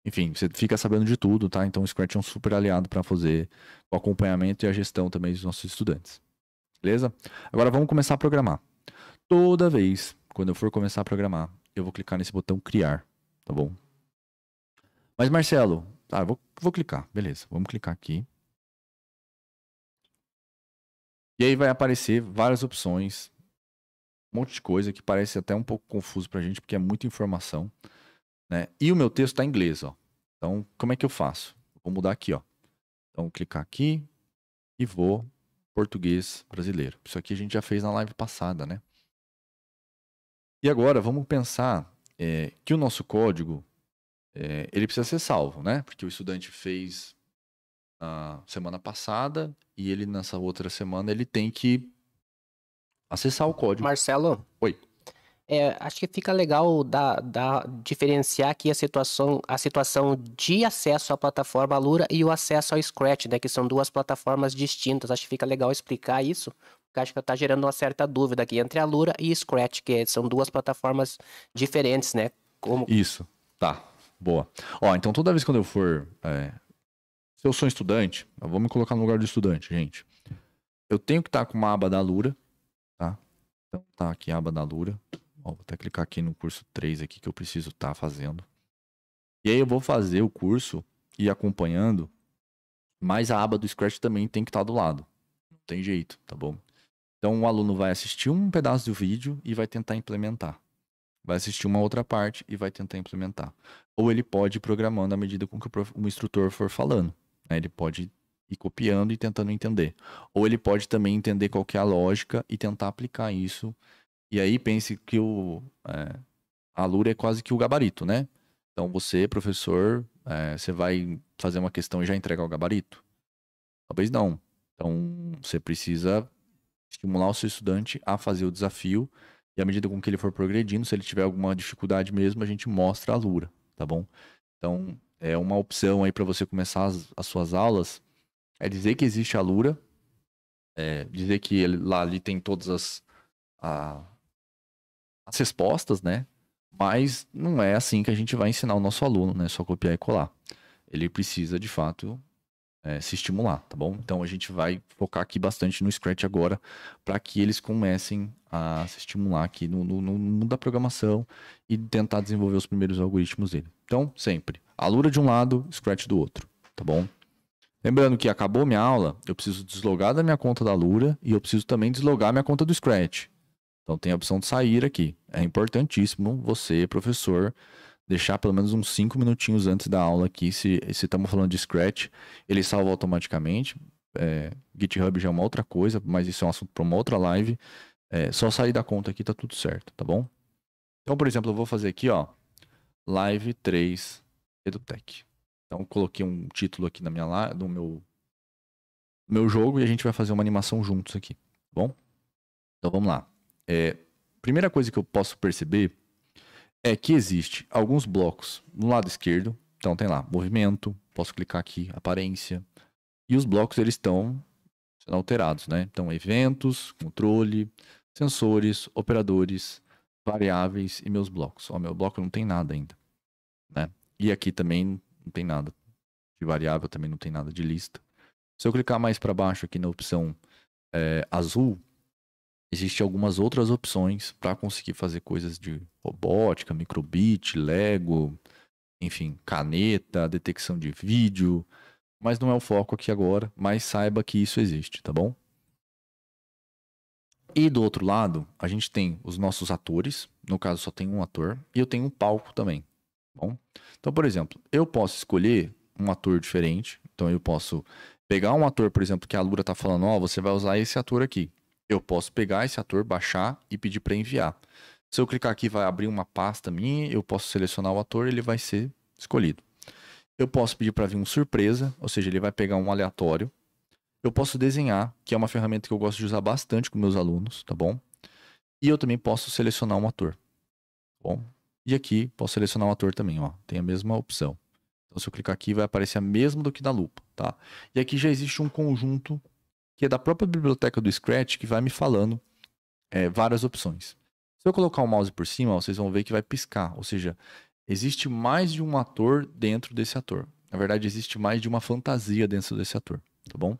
Enfim, você fica sabendo de tudo, tá? Então o Scratch é um super aliado para fazer o acompanhamento e a gestão também dos nossos estudantes. Beleza? Agora vamos começar a programar. Toda vez, quando eu for começar a programar, eu vou clicar nesse botão criar, tá bom? Mas Marcelo, tá, vou, vou clicar, beleza. Vamos clicar aqui. E aí vai aparecer várias opções, um monte de coisa que parece até um pouco confuso pra gente, porque é muita informação. Né? E o meu texto está em inglês, ó. Então, como é que eu faço? Vou mudar aqui, ó. Então, clicar aqui e vou português brasileiro. Isso aqui a gente já fez na live passada, né? E agora, vamos pensar é, que o nosso código, é, ele precisa ser salvo, né? Porque o estudante fez na semana passada e ele nessa outra semana ele tem que acessar o código. Marcelo? Oi. É, acho que fica legal da, da, diferenciar aqui a situação, a situação de acesso à plataforma Lura e o acesso ao Scratch, né? Que são duas plataformas distintas. Acho que fica legal explicar isso, porque acho que está gerando uma certa dúvida aqui entre a Lura e Scratch, que são duas plataformas diferentes, né? Como... Isso, tá. Boa. Ó, então toda vez quando eu for. É... Se eu sou estudante, eu vou me colocar no lugar do estudante, gente. Eu tenho que estar com uma aba da Lura, tá? Então tá aqui a aba da Lura. Ó, vou até clicar aqui no curso 3 aqui que eu preciso estar tá fazendo. E aí eu vou fazer o curso e acompanhando, mas a aba do Scratch também tem que estar tá do lado. Não tem jeito, tá bom? Então o aluno vai assistir um pedaço do vídeo e vai tentar implementar. Vai assistir uma outra parte e vai tentar implementar. Ou ele pode ir programando à medida com que o, instrutor for falando. Né? Ele pode ir copiando e tentando entender. Ou ele pode também entender qual é a lógica e tentar aplicar isso e aí pense que o, é, a Lura é quase que o gabarito, né? Então você, professor, é, você vai fazer uma questão e já entregar o gabarito? Talvez não. Então você precisa estimular o seu estudante a fazer o desafio e à medida com que ele for progredindo, se ele tiver alguma dificuldade mesmo, a gente mostra a Lura, tá bom? Então é uma opção aí para você começar as, as suas aulas é dizer que existe a Lura, é dizer que ele, lá ali tem todas as, a, as respostas, né? Mas não é assim que a gente vai ensinar o nosso aluno, né? Só copiar e colar. Ele precisa, de fato, é, se estimular, tá bom? Então a gente vai focar aqui bastante no Scratch agora, para que eles comecem a se estimular aqui no, no, no, mundo da programação e tentar desenvolver os primeiros algoritmos dele. Então, sempre, a Lura de um lado, Scratch do outro, tá bom? Lembrando que acabou minha aula, eu preciso deslogar da minha conta da Lura e eu preciso também deslogar minha conta do Scratch. Então tem a opção de sair aqui. É importantíssimo você, professor, deixar pelo menos uns 5 minutinhos antes da aula aqui. Se estamos falando de Scratch, ele salva automaticamente. É, GitHub já é uma outra coisa, mas isso é um assunto para uma outra live. É, só sair da conta aqui tá tudo certo, tá bom? Então, por exemplo, eu vou fazer aqui, ó, Live 3 EduTech. Então, coloquei um título aqui na minha, no meu, meu jogo e a gente vai fazer uma animação juntos aqui, tá bom? Então, vamos lá. É, primeira coisa que eu posso perceber é que existe alguns blocos no lado esquerdo. Então tem lá movimento, posso clicar aqui, aparência. E os blocos eles estão sendo alterados, né? Então eventos, controle, sensores, operadores, variáveis e meus blocos. Ó, meu bloco não tem nada ainda, né? E aqui também não tem nada de variável, também não tem nada de lista. Se eu clicar mais para baixo aqui na opção é, azul, Existem algumas outras opções para conseguir fazer coisas de robótica, microbit, Lego, enfim, caneta, detecção de vídeo, mas não é o foco aqui agora, mas saiba que isso existe, tá bom? E do outro lado, a gente tem os nossos atores, no caso só tem um ator, e eu tenho um palco também, tá bom? Então, por exemplo, eu posso escolher um ator diferente, então eu posso pegar um ator, por exemplo, que a Lura tá falando, ó, oh, você vai usar esse ator aqui eu posso pegar esse ator, baixar e pedir para enviar. Se eu clicar aqui, vai abrir uma pasta minha, eu posso selecionar o ator e ele vai ser escolhido. Eu posso pedir para vir um surpresa, ou seja, ele vai pegar um aleatório. Eu posso desenhar, que é uma ferramenta que eu gosto de usar bastante com meus alunos, tá bom? E eu também posso selecionar um ator, tá bom? E aqui posso selecionar um ator também, ó, tem a mesma opção. Então se eu clicar aqui vai aparecer a mesma do que na lupa, tá? E aqui já existe um conjunto que é da própria biblioteca do Scratch, que vai me falando é, várias opções. Se eu colocar o mouse por cima, vocês vão ver que vai piscar, ou seja, existe mais de um ator dentro desse ator. Na verdade, existe mais de uma fantasia dentro desse ator, tá bom?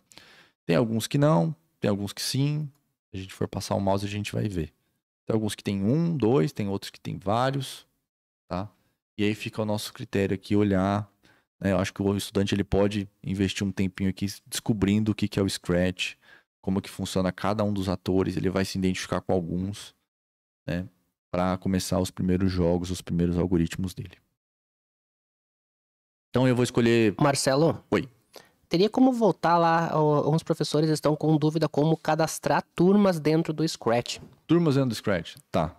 Tem alguns que não, tem alguns que sim. Se a gente for passar o mouse, a gente vai ver. Tem alguns que tem um, dois, tem outros que tem vários, tá? E aí fica o nosso critério aqui, olhar né? Eu acho que o estudante ele pode investir um tempinho aqui descobrindo o que, que é o Scratch, como que funciona cada um dos atores, ele vai se identificar com alguns, né? Para começar os primeiros jogos, os primeiros algoritmos dele. Então eu vou escolher. Marcelo? Oi. Teria como voltar lá? Alguns professores estão com dúvida como cadastrar turmas dentro do Scratch. Turmas dentro do Scratch, tá.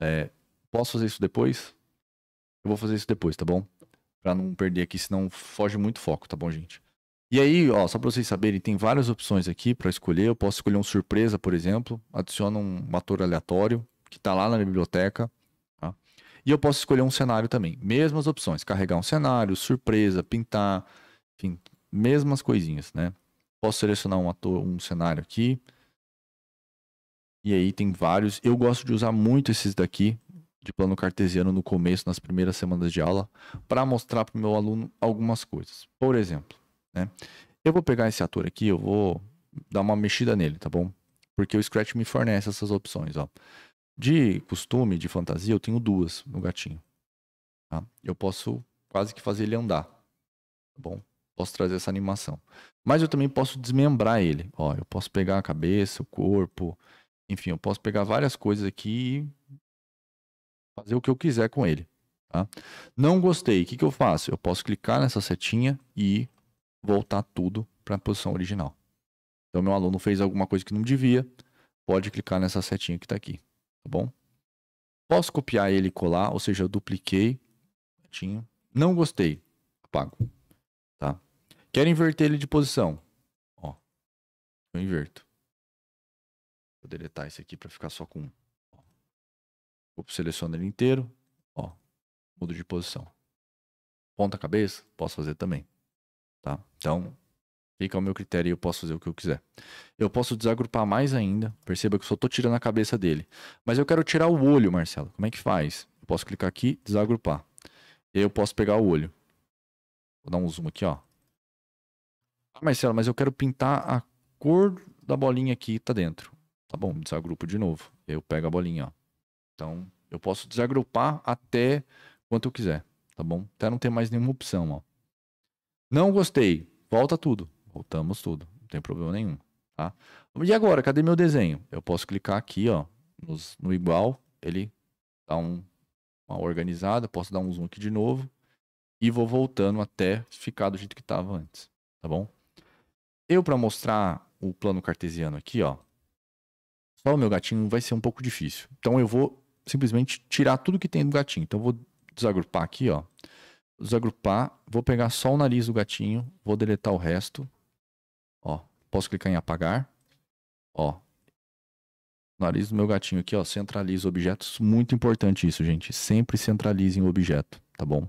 É, posso fazer isso depois? Eu vou fazer isso depois, tá bom? Para não perder aqui, senão foge muito foco, tá bom, gente? E aí, ó, só para vocês saberem, tem várias opções aqui para escolher. Eu posso escolher um surpresa, por exemplo, adiciona um ator aleatório que está lá na biblioteca, tá? E eu posso escolher um cenário também. Mesmas opções, carregar um cenário, surpresa, pintar, enfim, mesmas coisinhas, né? Posso selecionar um ator, um cenário aqui. E aí tem vários. Eu gosto de usar muito esses daqui, de plano cartesiano no começo, nas primeiras semanas de aula, para mostrar para o meu aluno algumas coisas. Por exemplo, né? Eu vou pegar esse ator aqui, eu vou dar uma mexida nele, tá bom? Porque o Scratch me fornece essas opções, ó. De costume, de fantasia, eu tenho duas no gatinho. Tá? Eu posso quase que fazer ele andar, tá bom? Posso trazer essa animação. Mas eu também posso desmembrar ele. Ó, eu posso pegar a cabeça, o corpo, enfim, eu posso pegar várias coisas aqui fazer o que eu quiser com ele. Tá? Não gostei, o que, que eu faço? Eu posso clicar nessa setinha e voltar tudo para a posição original. Então, meu aluno fez alguma coisa que não devia, pode clicar nessa setinha que está aqui, tá bom? Posso copiar ele e colar, ou seja, eu dupliquei, não gostei, apago, tá? Quero inverter ele de posição, ó, eu inverto. Vou deletar esse aqui para ficar só com Vou selecionar ele inteiro. Ó, mudo de posição. Ponta cabeça, posso fazer também. Tá? Então, Fica ao meu critério e eu posso fazer o que eu quiser. Eu posso desagrupar mais ainda. Perceba que eu só estou tirando a cabeça dele. Mas eu quero tirar o olho, Marcelo. Como é que faz? Eu posso clicar aqui, desagrupar. E aí eu posso pegar o olho. Vou dar um zoom aqui, ó. Ah, Marcelo, mas eu quero pintar a cor da bolinha aqui, tá dentro. Tá bom, desagrupo de novo. Eu pego a bolinha, ó. Então, eu posso desagrupar até quanto eu quiser, tá bom? Até não ter mais nenhuma opção, ó. Não gostei. Volta tudo. Voltamos tudo. Não tem problema nenhum, tá? E agora, cadê meu desenho? Eu posso clicar aqui, ó, nos, no igual, ele dá um, uma organizada, posso dar um zoom aqui de novo e vou voltando até ficar do jeito que estava antes, tá bom? Eu, para mostrar o plano cartesiano aqui, ó, só o meu gatinho vai ser um pouco difícil. Então eu vou simplesmente tirar tudo que tem do gatinho. Então eu vou desagrupar aqui, ó. Desagrupar, vou pegar só o nariz do gatinho, vou deletar o resto. Ó, posso clicar em apagar. Ó, nariz do meu gatinho aqui, ó, centraliza objetos. Muito importante isso, gente. Sempre centralize o objeto, tá bom?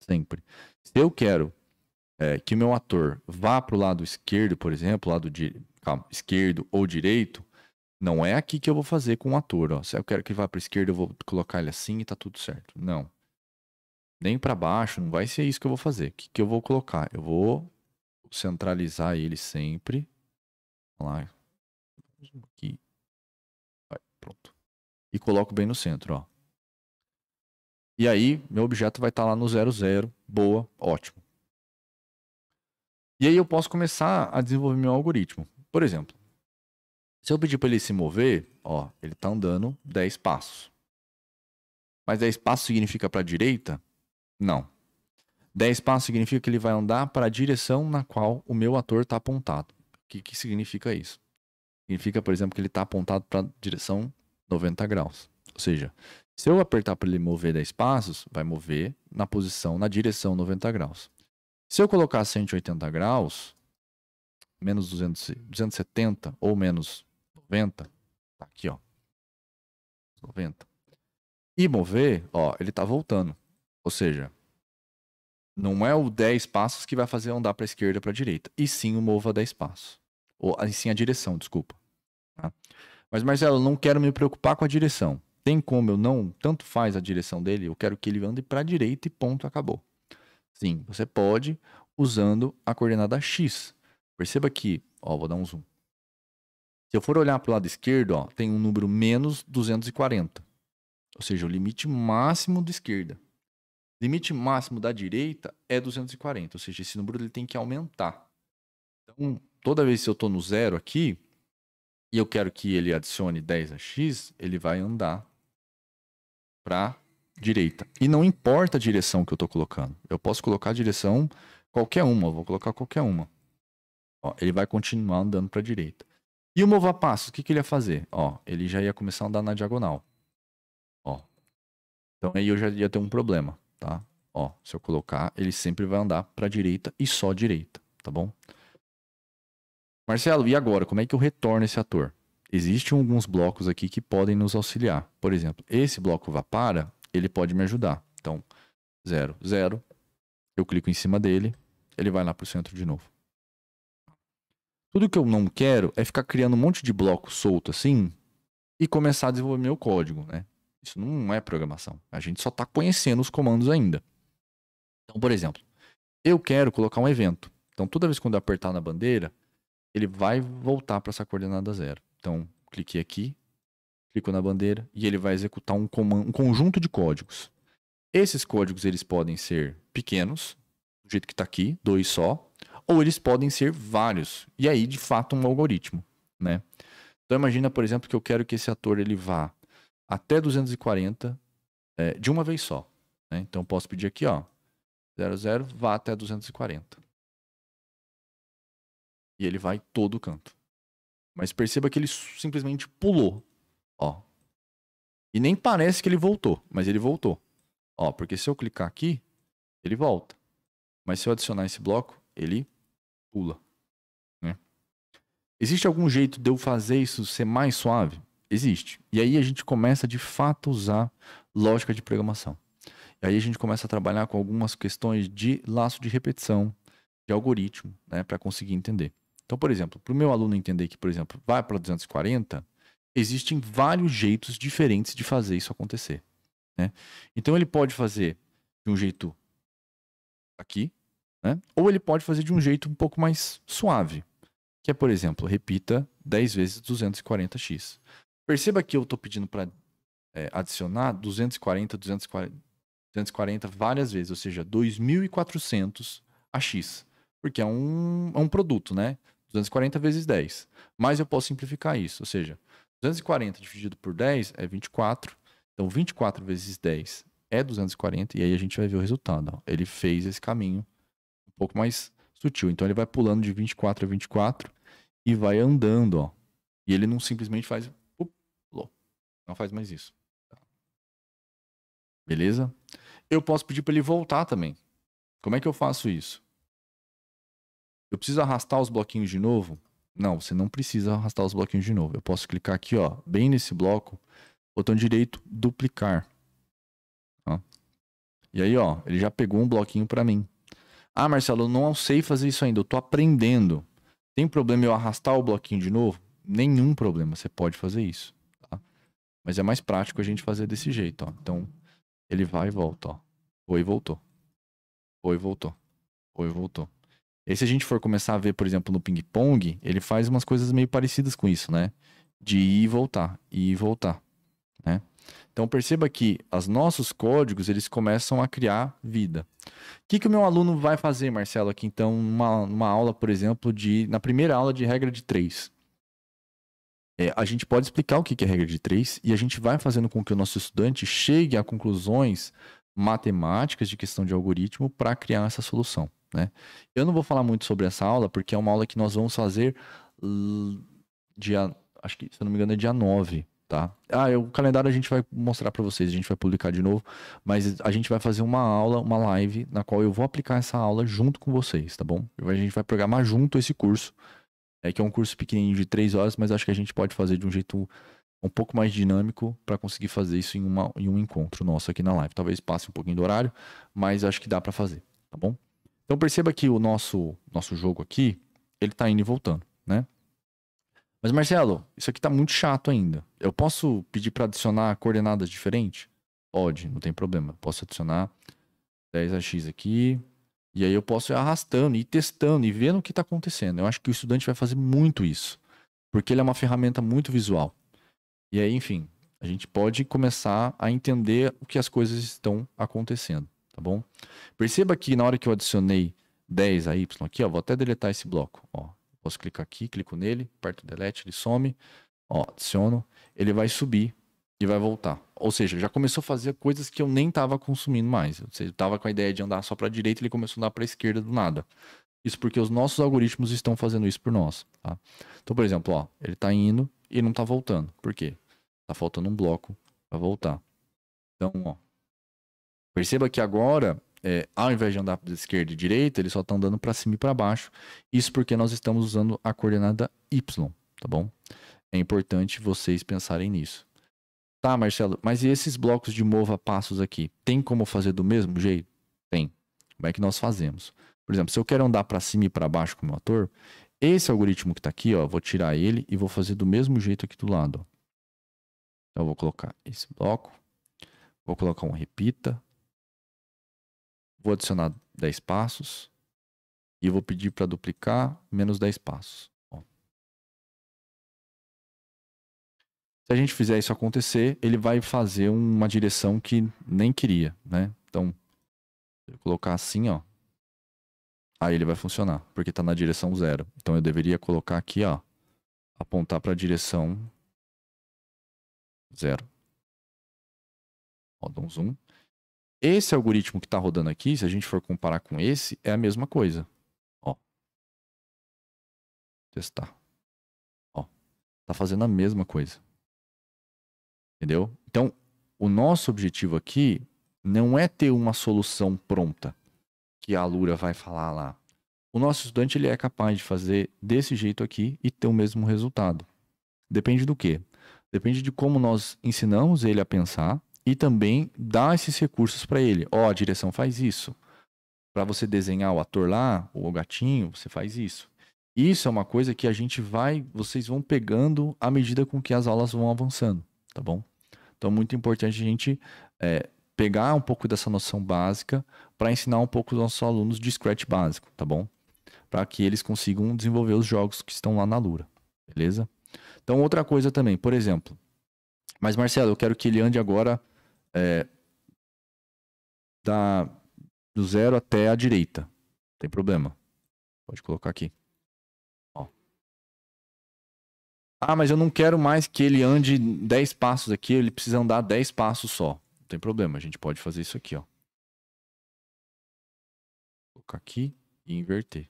Sempre. Se eu quero é, que meu ator vá para o lado esquerdo, por exemplo, lado de, calma, esquerdo ou direito, não é aqui que eu vou fazer com o ator. Ó. Se eu quero que vá para esquerda, eu vou colocar ele assim e tá tudo certo. Não. Nem para baixo, não vai ser isso que eu vou fazer. O que, que eu vou colocar? Eu vou centralizar ele sempre. Lá. Aqui. Vai, pronto. E coloco bem no centro, ó. E aí, meu objeto vai estar tá lá no 00. Boa, ótimo. E aí eu posso começar a desenvolver meu algoritmo. Por exemplo, se eu pedir para ele se mover, ó, ele está andando 10 passos. Mas 10 passos significa para a direita? Não. 10 passos significa que ele vai andar para a direção na qual o meu ator está apontado. O que, que significa isso? Significa, por exemplo, que ele está apontado para a direção 90 graus. Ou seja, se eu apertar para ele mover 10 passos, vai mover na posição, na direção 90 graus. Se eu colocar 180 graus, menos 200, 270 ou menos 90, tá aqui, ó. 90. E mover, ó, ele tá voltando. Ou seja, não é o 10 passos que vai fazer andar para esquerda para direita, e sim o mova 10 passos. Ou e sim a direção, desculpa. Tá? Mas Marcelo, não quero me preocupar com a direção. Tem como eu não, tanto faz a direção dele, eu quero que ele ande para direita e ponto, acabou. Sim, você pode usando a coordenada x. Perceba que, ó, vou dar um zoom. Se eu for olhar para o lado esquerdo, ó, tem um número menos 240. Ou seja, o limite máximo da esquerda. Limite máximo da direita é 240. Ou seja, esse número ele tem que aumentar. Então, toda vez que eu estou no zero aqui, e eu quero que ele adicione 10 a x, ele vai andar para direita. E não importa a direção que eu estou colocando. Eu posso colocar a direção qualquer uma, vou colocar qualquer uma. Ó, ele vai continuar andando para a direita. E o mova passos, o que, que ele ia fazer? Ó, ele já ia começar a andar na diagonal. Ó. Então aí eu já ia ter um problema, tá? Ó, se eu colocar, ele sempre vai andar para direita e só direita, tá bom? Marcelo, e agora? Como é que eu retorno esse ator? Existem alguns blocos aqui que podem nos auxiliar. Por exemplo, esse bloco vá para, ele pode me ajudar. Então, 0, 0. Eu clico em cima dele, ele vai lá para o centro de novo. Tudo que eu não quero é ficar criando um monte de bloco solto assim e começar a desenvolver meu código, né? Isso não é programação. A gente só está conhecendo os comandos ainda. Então, por exemplo, eu quero colocar um evento. Então, toda vez que eu apertar na bandeira, ele vai voltar para essa coordenada zero. Então, cliquei aqui, clico na bandeira e ele vai executar um, comando, um conjunto de códigos. Esses códigos eles podem ser pequenos, do jeito que está aqui, dois só, ou eles podem ser vários. E aí, de fato, um algoritmo, né? Então imagina, por exemplo, que eu quero que esse ator ele vá até 240 é, de uma vez só. Né? Então posso pedir aqui, ó, 00 vá até 240. E ele vai todo canto. Mas perceba que ele simplesmente pulou, ó. E nem parece que ele voltou, mas ele voltou. Ó, porque se eu clicar aqui, ele volta. Mas se eu adicionar esse bloco, ele pula. Né? Existe algum jeito de eu fazer isso ser mais suave? Existe. E aí a gente começa de fato a usar lógica de programação. E aí a gente começa a trabalhar com algumas questões de laço de repetição, de algoritmo, né, para conseguir entender. Então, por exemplo, para o meu aluno entender que, por exemplo, vai para 240, existem vários jeitos diferentes de fazer isso acontecer. Né? Então, ele pode fazer de um jeito aqui, né? ou ele pode fazer de um jeito um pouco mais suave, que é, por exemplo, repita 10 vezes 240x. Perceba que eu estou pedindo para é, adicionar 240, 240, 240 várias vezes, ou seja, 2.400 a x, porque é um, é um produto, né? 240 vezes 10. Mas eu posso simplificar isso, ou seja, 240 dividido por 10 é 24. Então, 24 vezes 10 é 240, e aí a gente vai ver o resultado. Ó. Ele fez esse caminho um pouco mais sutil. Então, ele vai pulando de 24 a 24 e vai andando, ó. E ele não simplesmente faz. Pulou. Não faz mais isso. Beleza? Eu posso pedir para ele voltar também. Como é que eu faço isso? Eu preciso arrastar os bloquinhos de novo? Não, você não precisa arrastar os bloquinhos de novo. Eu posso clicar aqui, ó, bem nesse bloco, botão direito, duplicar. Ó. E aí, ó, ele já pegou um bloquinho para mim. Ah, Marcelo, eu não sei fazer isso ainda, eu tô aprendendo. Tem problema eu arrastar o bloquinho de novo? Nenhum problema, você pode fazer isso. Tá? Mas é mais prático a gente fazer desse jeito, ó. Então, ele vai e volta, ó. Foi e voltou. Foi e voltou. Foi e voltou. E se a gente for começar a ver, por exemplo, no ping-pong, ele faz umas coisas meio parecidas com isso, né? De ir e voltar, ir e voltar? Então perceba que os nossos códigos, eles começam a criar vida. O que, que o meu aluno vai fazer, Marcelo, aqui então, numa, numa aula, por exemplo, de na primeira aula de regra de três? É, a gente pode explicar o que é regra de três e a gente vai fazendo com que o nosso estudante chegue a conclusões matemáticas de questão de algoritmo para criar essa solução. Né? Eu não vou falar muito sobre essa aula, porque é uma aula que nós vamos fazer dia, acho que, se eu não me engano, é dia 9, tá? Ah, o calendário a gente vai mostrar para vocês, a gente vai publicar de novo, mas a gente vai fazer uma aula, uma live, na qual eu vou aplicar essa aula junto com vocês, tá bom? A gente vai programar junto esse curso, é que é um curso pequenininho de três horas, mas acho que a gente pode fazer de um jeito um pouco mais dinâmico para conseguir fazer isso em, uma, em um encontro nosso aqui na live. Talvez passe um pouquinho do horário, mas acho que dá para fazer, tá bom? Então perceba que o nosso, nosso jogo aqui, ele está indo e voltando, né? Mas Marcelo, isso aqui está muito chato ainda. Eu posso pedir para adicionar coordenadas diferentes? Pode, não tem problema. Posso adicionar 10x aqui. E aí eu posso ir arrastando, ir testando e vendo o que está acontecendo. Eu acho que o estudante vai fazer muito isso. Porque ele é uma ferramenta muito visual. E aí, enfim, a gente pode começar a entender o que as coisas estão acontecendo tá bom? Perceba que na hora que eu adicionei 10 a y aqui, ó, vou até deletar esse bloco, ó. Posso clicar aqui, clico nele, aperto delete, ele some, ó, adiciono, ele vai subir e vai voltar. Ou seja, já começou a fazer coisas que eu nem estava consumindo mais. Ou seja, eu estava com a ideia de andar só para a direita, ele começou a andar para a esquerda do nada. Isso porque os nossos algoritmos estão fazendo isso por nós. Tá? Então, por exemplo, ó, ele está indo e não está voltando. Por quê? Está faltando um bloco para voltar. Então, ó, Perceba que agora, é, ao invés de andar para esquerda e direita, ele só está andando para cima e para baixo. Isso porque nós estamos usando a coordenada y, tá bom? É importante vocês pensarem nisso. Tá, Marcelo, mas e esses blocos de mova passos aqui? Tem como fazer do mesmo jeito? Tem. Como é que nós fazemos? Por exemplo, se eu quero andar para cima e para baixo com o ator, esse algoritmo que está aqui, ó, vou tirar ele e vou fazer do mesmo jeito aqui do lado. Ó. Então, eu vou colocar esse bloco, vou colocar um repita, Vou adicionar 10 passos. E vou pedir para duplicar menos 10 passos. Se a gente fizer isso acontecer, ele vai fazer uma direção que nem queria, né? Então, se eu colocar assim, ó. Aí ele vai funcionar, porque está na direção zero. Então eu deveria colocar aqui, ó. Apontar para a direção zero. Ó, dá um zoom. Esse algoritmo que está rodando aqui, se a gente for comparar com esse, é a mesma coisa. Ó. Testar. Ó. Tá fazendo a mesma coisa. Entendeu? Então, o nosso objetivo aqui não é ter uma solução pronta que a Lura vai falar lá. O nosso estudante ele é capaz de fazer desse jeito aqui e ter o mesmo resultado. Depende do quê? Depende de como nós ensinamos ele a pensar e também dar esses recursos para ele. Ó, oh, a direção faz isso. para você desenhar o ator lá, o gatinho, você faz isso. Isso é uma coisa que a gente vai, vocês vão pegando à medida com que as aulas vão avançando, tá bom? Então, é muito importante a gente é, pegar um pouco dessa noção básica para ensinar um pouco os nossos alunos de Scratch básico, tá bom? Para que eles consigam desenvolver os jogos que estão lá na Lura, beleza? Então, outra coisa também, por exemplo, mas Marcelo, eu quero que ele ande agora é, da, do zero até a direita. Não tem problema. Pode colocar aqui. Ó. Ah, mas eu não quero mais que ele ande 10 passos aqui, ele precisa andar 10 passos só. Não tem problema, a gente pode fazer isso aqui, ó. Colocar aqui e inverter.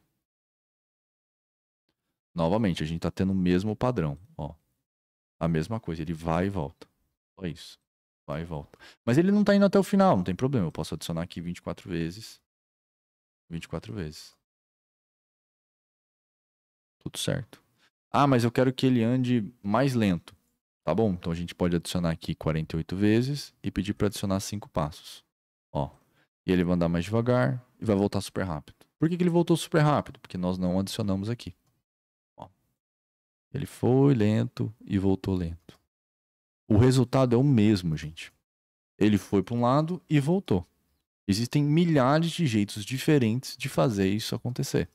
Novamente, a gente está tendo o mesmo padrão, ó. A mesma coisa, ele vai e volta. Só isso. Vai e volta. Mas ele não tá indo até o final, não tem problema. Eu posso adicionar aqui 24 vezes. 24 vezes. Tudo certo. Ah, mas eu quero que ele ande mais lento. Tá bom? Então a gente pode adicionar aqui 48 vezes e pedir para adicionar 5 passos. Ó. E ele vai andar mais devagar e vai voltar super rápido. Por que, que ele voltou super rápido? Porque nós não adicionamos aqui. Ó. Ele foi lento e voltou lento. O resultado é o mesmo, gente. Ele foi para um lado e voltou. Existem milhares de jeitos diferentes de fazer isso acontecer,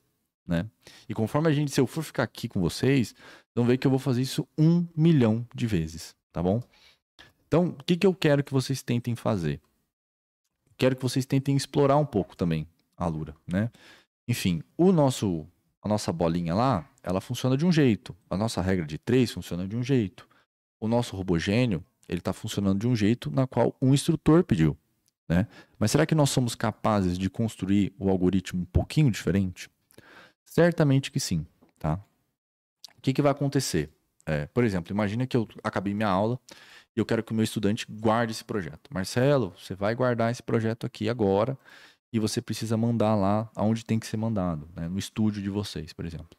né? E conforme a gente, se eu for ficar aqui com vocês, vão ver que eu vou fazer isso um milhão de vezes, tá bom? Então, o que, que eu quero que vocês tentem fazer? Quero que vocês tentem explorar um pouco também a Lura, né? Enfim, o nosso, a nossa bolinha lá, ela funciona de um jeito. A nossa regra de três funciona de um jeito o nosso robogênio ele está funcionando de um jeito na qual um instrutor pediu. Né? Mas será que nós somos capazes de construir o algoritmo um pouquinho diferente? Certamente que sim. Tá? O que, que vai acontecer? É, por exemplo, imagina que eu acabei minha aula e eu quero que o meu estudante guarde esse projeto. Marcelo, você vai guardar esse projeto aqui agora e você precisa mandar lá aonde tem que ser mandado, né? no estúdio de vocês, por exemplo.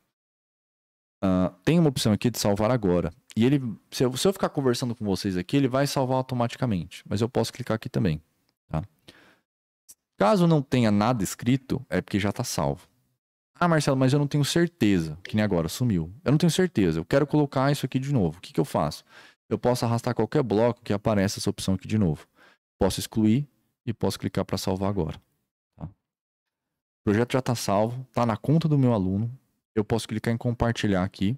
Uh, tem uma opção aqui de salvar agora. E ele, se eu, se eu, ficar conversando com vocês aqui, ele vai salvar automaticamente. Mas eu posso clicar aqui também. Tá? Caso não tenha nada escrito, é porque já está salvo. Ah, Marcelo, mas eu não tenho certeza. Que nem agora, sumiu. Eu não tenho certeza. Eu quero colocar isso aqui de novo. O que, que eu faço? Eu posso arrastar qualquer bloco que apareça essa opção aqui de novo. Posso excluir e posso clicar para salvar agora. Tá? O projeto já está salvo, está na conta do meu aluno eu posso clicar em compartilhar aqui.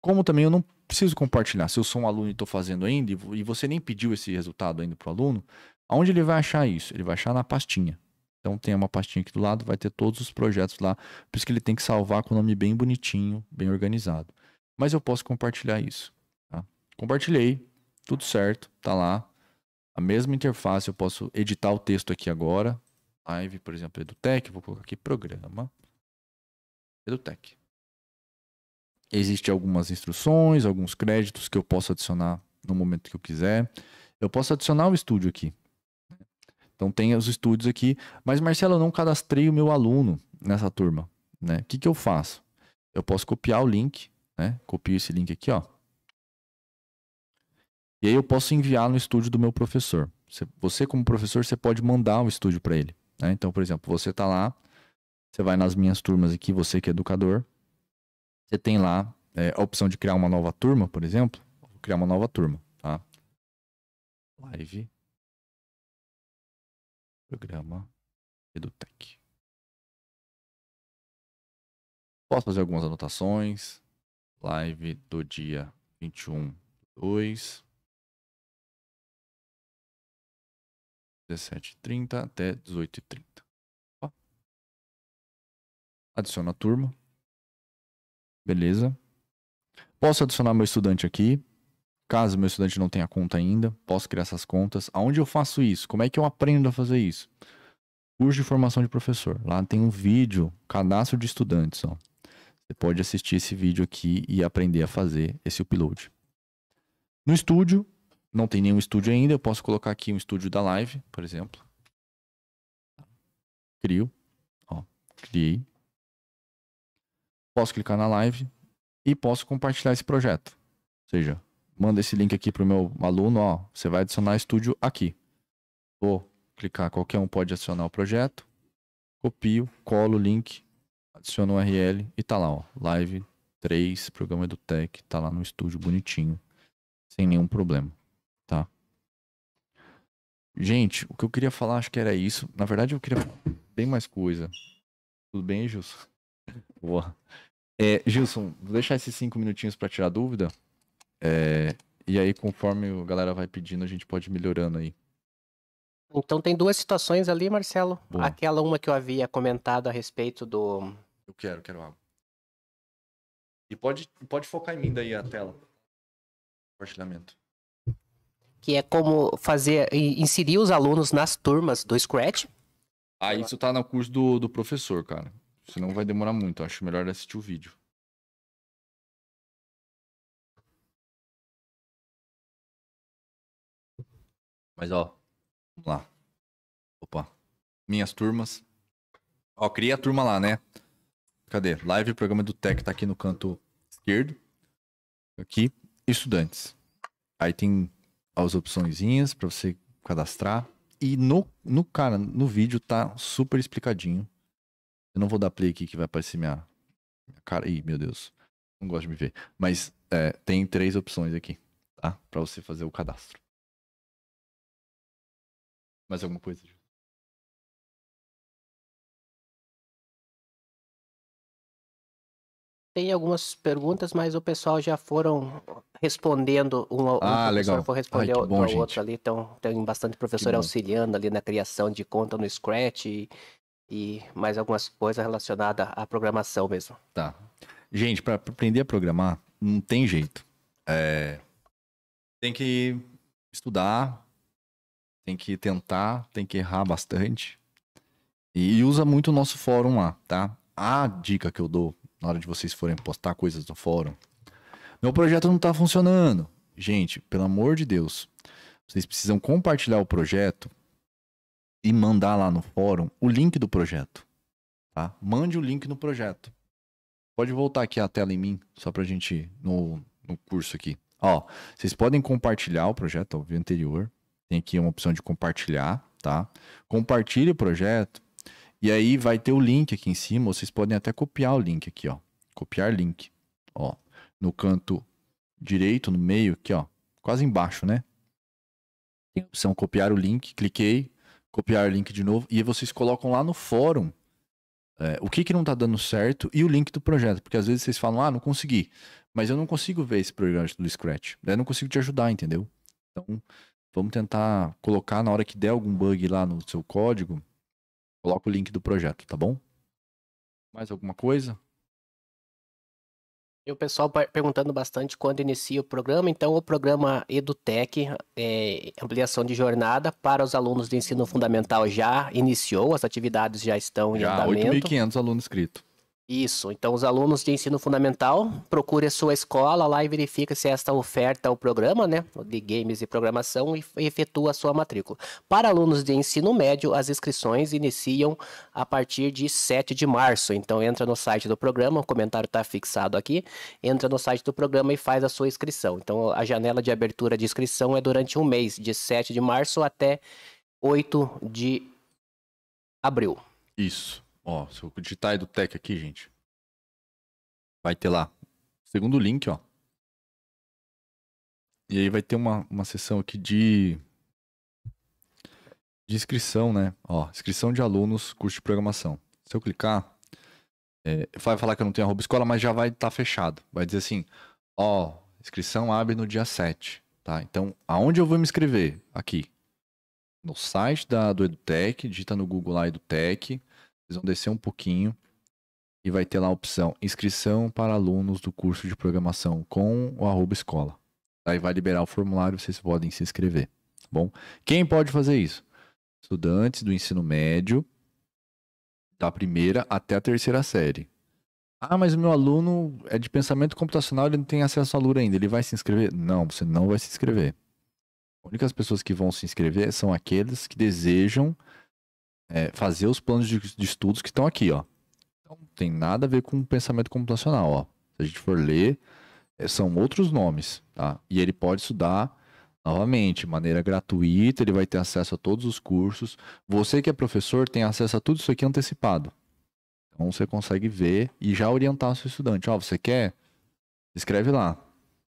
Como também eu não preciso compartilhar. Se eu sou um aluno e estou fazendo ainda, e você nem pediu esse resultado ainda para o aluno, aonde ele vai achar isso? Ele vai achar na pastinha. Então tem uma pastinha aqui do lado, vai ter todos os projetos lá. Por isso que ele tem que salvar com o nome bem bonitinho, bem organizado. Mas eu posso compartilhar isso. Tá? Compartilhei, tudo certo, tá lá. A mesma interface, eu posso editar o texto aqui agora. Live, por exemplo, EduTech, vou colocar aqui programa. EduTech. Existem algumas instruções, alguns créditos que eu posso adicionar no momento que eu quiser. Eu posso adicionar o estúdio aqui. Então tem os estúdios aqui. Mas, Marcelo, eu não cadastrei o meu aluno nessa turma. Né? O que, que eu faço? Eu posso copiar o link, né? Copio esse link aqui, ó. E aí eu posso enviar no estúdio do meu professor. Você, como professor, você pode mandar o estúdio para ele. Né? Então, por exemplo, você está lá, você vai nas minhas turmas aqui, você que é educador, você tem lá é, a opção de criar uma nova turma, por exemplo. Vou criar uma nova turma, tá? Live. Programa EduTech. Posso fazer algumas anotações. Live do dia 21 2. 17h30 até 18h30. Adiciona a turma. Beleza. Posso adicionar meu estudante aqui. Caso meu estudante não tenha conta ainda, posso criar essas contas. Aonde eu faço isso? Como é que eu aprendo a fazer isso? Curso de formação de professor. Lá tem um vídeo, cadastro de estudantes. Ó. Você pode assistir esse vídeo aqui e aprender a fazer esse upload. No estúdio, não tem nenhum estúdio ainda. Eu posso colocar aqui um estúdio da live, por exemplo. Crio. Ó, criei posso clicar na live e posso compartilhar esse projeto. Ou seja, manda esse link aqui para o meu aluno, ó, você vai adicionar estúdio aqui. Vou clicar, qualquer um pode adicionar o projeto, copio, colo o link, adiciono o URL e tá lá, ó. Live 3, programa EduTech, tá lá no estúdio bonitinho, sem nenhum problema, tá? Gente, o que eu queria falar, acho que era isso. Na verdade, eu queria bem mais coisa. Tudo bem, Gilson? Boa. É, Gilson, vou deixar esses cinco minutinhos para tirar dúvida. É, e aí, conforme a galera vai pedindo, a gente pode ir melhorando aí. Então tem duas situações ali, Marcelo. Boa. Aquela uma que eu havia comentado a respeito do. Eu quero, quero água. E pode, pode focar em mim daí a tela. Compartilhamento. Que é como fazer. inserir os alunos nas turmas do Scratch. Ah, isso tá no curso do, do professor, cara. Senão vai demorar muito. Acho melhor assistir o vídeo. Mas ó, vamos lá. Opa. Minhas turmas. Ó, cria a turma lá, né? Cadê? Live programa do Tech tá aqui no canto esquerdo. Aqui, estudantes. Aí tem as opçõezinhas para você cadastrar. E no, no cara, no vídeo tá super explicadinho. Eu não vou dar play aqui que vai aparecer minha, minha cara. Ih, meu Deus. Não gosto de me ver. Mas é, tem três opções aqui, tá? Pra você fazer o cadastro. Mais alguma coisa? Ju? Tem algumas perguntas, mas o pessoal já foram respondendo. Um, um Ah, professor legal. for responder Ai, ao, bom, ao outro ali. Então, tem bastante professor auxiliando ali na criação de conta no Scratch e, e mais algumas coisas relacionadas à programação mesmo. Tá. Gente, pra aprender a programar, não tem jeito. É, Tem que estudar, tem que tentar, tem que errar bastante. E usa muito o nosso fórum lá, tá? A dica que eu dou na hora de vocês forem postar coisas no fórum. Meu projeto não tá funcionando. Gente, pelo amor de Deus, vocês precisam compartilhar o projeto e mandar lá no fórum o link do projeto, tá? Mande o link no projeto. Pode voltar aqui a tela em mim, só pra gente ir no, no curso aqui. Ó, vocês podem compartilhar o projeto, ó, o vídeo anterior. Tem aqui uma opção de compartilhar, tá? Compartilhe o projeto. E aí vai ter o link aqui em cima. Vocês podem até copiar o link aqui, ó. Copiar link. Ó, no canto direito, no meio aqui, ó. Quase embaixo, né? Tem a opção copiar o link. Cliquei, copiar link de novo. E vocês colocam lá no fórum é, o que, que não tá dando certo e o link do projeto. Porque às vezes vocês falam, ah, não consegui. Mas eu não consigo ver esse programa do Scratch. Daí eu não consigo te ajudar, entendeu? Então, vamos tentar colocar na hora que der algum bug lá no seu código, coloca o link do projeto, tá bom? Mais alguma coisa? E o pessoal per- perguntando bastante quando inicia o programa. Então, o programa EduTech, é, ampliação de jornada para os alunos de ensino fundamental já iniciou, as atividades já estão em Já andamento. 8.500 alunos inscritos. Isso. Então, os alunos de ensino fundamental, procure a sua escola lá e verifica se esta oferta o programa, né, de games e programação e efetua a sua matrícula. Para alunos de ensino médio, as inscrições iniciam a partir de 7 de março. Então, entra no site do programa, o comentário está fixado aqui, entra no site do programa e faz a sua inscrição. Então, a janela de abertura de inscrição é durante um mês, de 7 de março até 8 de abril. Isso. Ó, se eu digitar EduTech aqui, gente, vai ter lá. Segundo link, ó. E aí vai ter uma, uma seção aqui de de inscrição, né? Ó, inscrição de alunos, curso de programação. Se eu clicar, é, vai falar que eu não tenho arroba escola, mas já vai estar fechado. Vai dizer assim, ó, inscrição abre no dia 7, tá? Então, aonde eu vou me inscrever? Aqui. No site da, do EduTech, digita no Google lá EduTech, vocês vão descer um pouquinho e vai ter lá a opção inscrição para alunos do curso de programação com o arroba escola. Aí vai liberar o formulário, vocês podem se inscrever, tá bom? Quem pode fazer isso? Estudantes do ensino médio, da primeira até a terceira série. Ah, mas o meu aluno é de pensamento computacional, ele não tem acesso à Lura ainda, ele vai se inscrever? Não, você não vai se inscrever. As únicas pessoas que vão se inscrever são aqueles que desejam é, fazer os planos de, de estudos que estão aqui, ó. Então, não tem nada a ver com pensamento computacional, ó. Se a gente for ler, é, são outros nomes, tá? E ele pode estudar Novamente, maneira gratuita, ele vai ter acesso a todos os cursos. Você que é professor tem acesso a tudo isso aqui antecipado. Então você consegue ver e já orientar o seu estudante. Ó, oh, você quer? Escreve lá.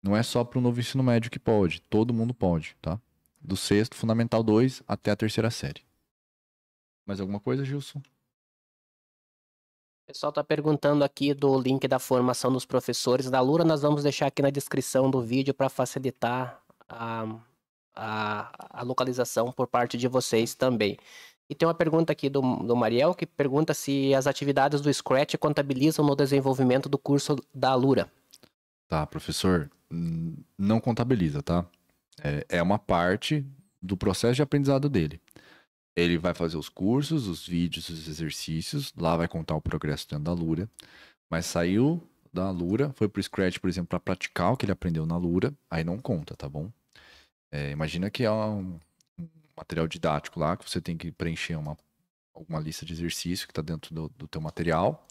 Não é só para o novo ensino médio que pode, todo mundo pode, tá? Do sexto, Fundamental 2 até a terceira série. Mais alguma coisa, Gilson? O pessoal está perguntando aqui do link da formação dos professores da Lura. Nós vamos deixar aqui na descrição do vídeo para facilitar a, a, a, localização por parte de vocês também. E tem uma pergunta aqui do, do Mariel que pergunta se as atividades do Scratch contabilizam no desenvolvimento do curso da Lura. Tá, professor, não contabiliza, tá? É, é uma parte do processo de aprendizado dele. Ele vai fazer os cursos, os vídeos, os exercícios, lá vai contar o progresso dentro da Lura. Mas saiu da Lura, foi pro Scratch, por exemplo, para praticar o que ele aprendeu na Lura, aí não conta, tá bom? É, imagina que é um, material didático lá, que você tem que preencher uma, lista de exercício que está dentro do, do teu material.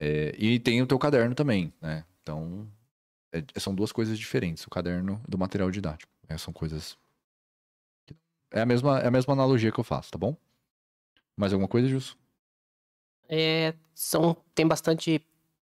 É, e tem o teu caderno também, né? Então, é, são duas coisas diferentes, o caderno do material didático. É, são coisas. É a, mesma, é a mesma analogia que eu faço, tá bom? Mais alguma coisa, Justo? É, são, tem bastante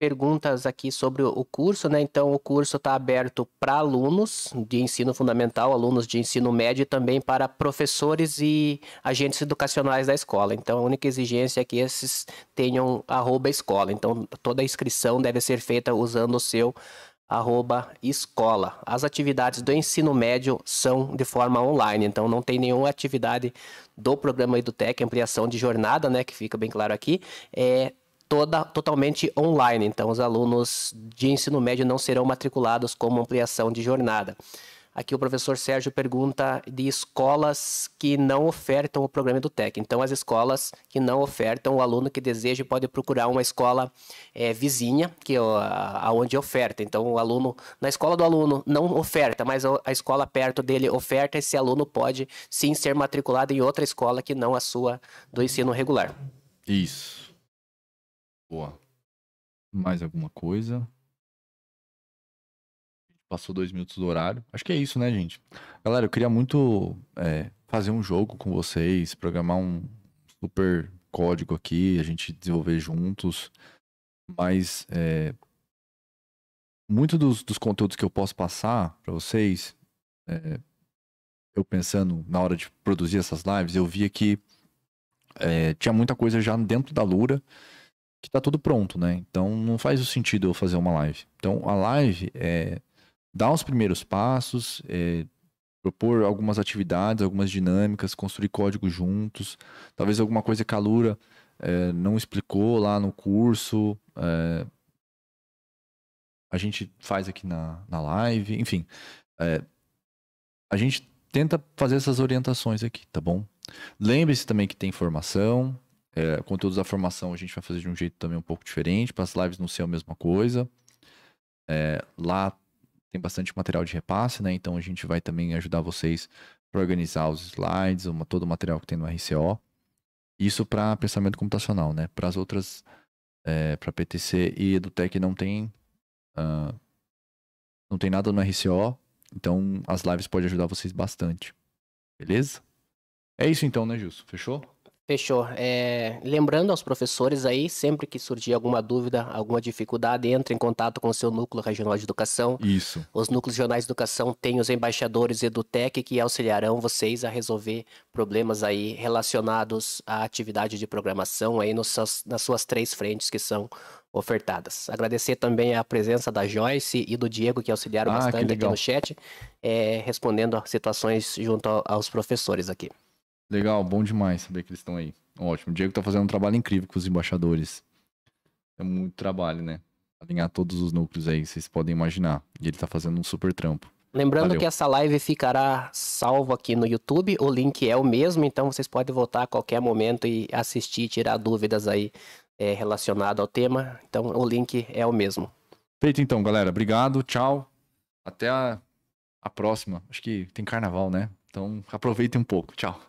perguntas aqui sobre o curso, né? Então, o curso está aberto para alunos de ensino fundamental, alunos de ensino médio e também para professores e agentes educacionais da escola. Então, a única exigência é que esses tenham arroba escola. Então, toda a inscrição deve ser feita usando o seu arroba escola. As atividades do ensino médio são de forma online, então não tem nenhuma atividade do programa EduTech, ampliação de jornada, né, que fica bem claro aqui, é toda totalmente online. Então, os alunos de ensino médio não serão matriculados como ampliação de jornada. Aqui o professor Sérgio pergunta de escolas que não ofertam o programa do TEC. Então, as escolas que não ofertam, o aluno que deseja pode procurar uma escola é, vizinha, que é aonde oferta. Então, o aluno, na escola do aluno não oferta, mas a escola perto dele oferta, esse aluno pode sim ser matriculado em outra escola que não a sua do ensino regular. Isso. Boa. Mais alguma coisa? Passou dois minutos do horário. Acho que é isso, né, gente? Galera, eu queria muito é, fazer um jogo com vocês, programar um super código aqui, a gente desenvolver juntos. Mas é, muito dos, dos, conteúdos que eu posso passar para vocês, é, eu pensando na hora de produzir essas lives, eu via que é, tinha muita coisa já dentro da Lura que tá tudo pronto, né? Então não faz o sentido eu fazer uma live. Então a live é dar os primeiros passos, é, propor algumas atividades, algumas dinâmicas, construir código juntos, talvez alguma coisa que a Lura é, não explicou lá no curso, é, a gente faz aqui na, na live, enfim. É, a gente tenta fazer essas orientações aqui, tá bom? Lembre-se também que tem formação, é, conteúdos da formação a gente vai fazer de um jeito também um pouco diferente, para as lives não ser a mesma coisa. É, lá tem bastante material de repasse, né? Então a gente vai também ajudar vocês para organizar os slides, uma, todo o material que tem no RCO. Isso para pensamento computacional, né? Para as outras, é, para PTC e EduTech não tem, uh, não tem nada no RCO, então as lives podem ajudar vocês bastante. Beleza? É isso então, né, Justo? Fechou? Fechou. É, lembrando aos professores aí, sempre que surgir alguma dúvida, alguma dificuldade, entre em contato com o seu núcleo regional de educação. Isso. Os núcleos regionais de educação têm os embaixadores EduTech que auxiliarão vocês a resolver problemas aí relacionados à atividade de programação aí nos, nas suas três frentes que são ofertadas. Agradecer também a presença da Joyce e do Diego que auxiliaram ah, bastante que aqui no chat, é, respondendo a situações junto aos professores aqui. Legal, bom demais saber que eles estão aí. Ótimo. O Diego tá fazendo um trabalho incrível com os embaixadores. É muito trabalho, né? Alinhar todos os núcleos aí, vocês podem imaginar. E ele tá fazendo um super trampo. Lembrando Valeu. que essa live ficará salvo aqui no YouTube, o link é o mesmo, então vocês podem voltar a qualquer momento e assistir, tirar dúvidas aí é, relacionado ao tema. Então o link é o mesmo. Feito então, galera. Obrigado, tchau. Até a, a próxima. Acho que tem carnaval, né? Então aproveitem um pouco. Tchau.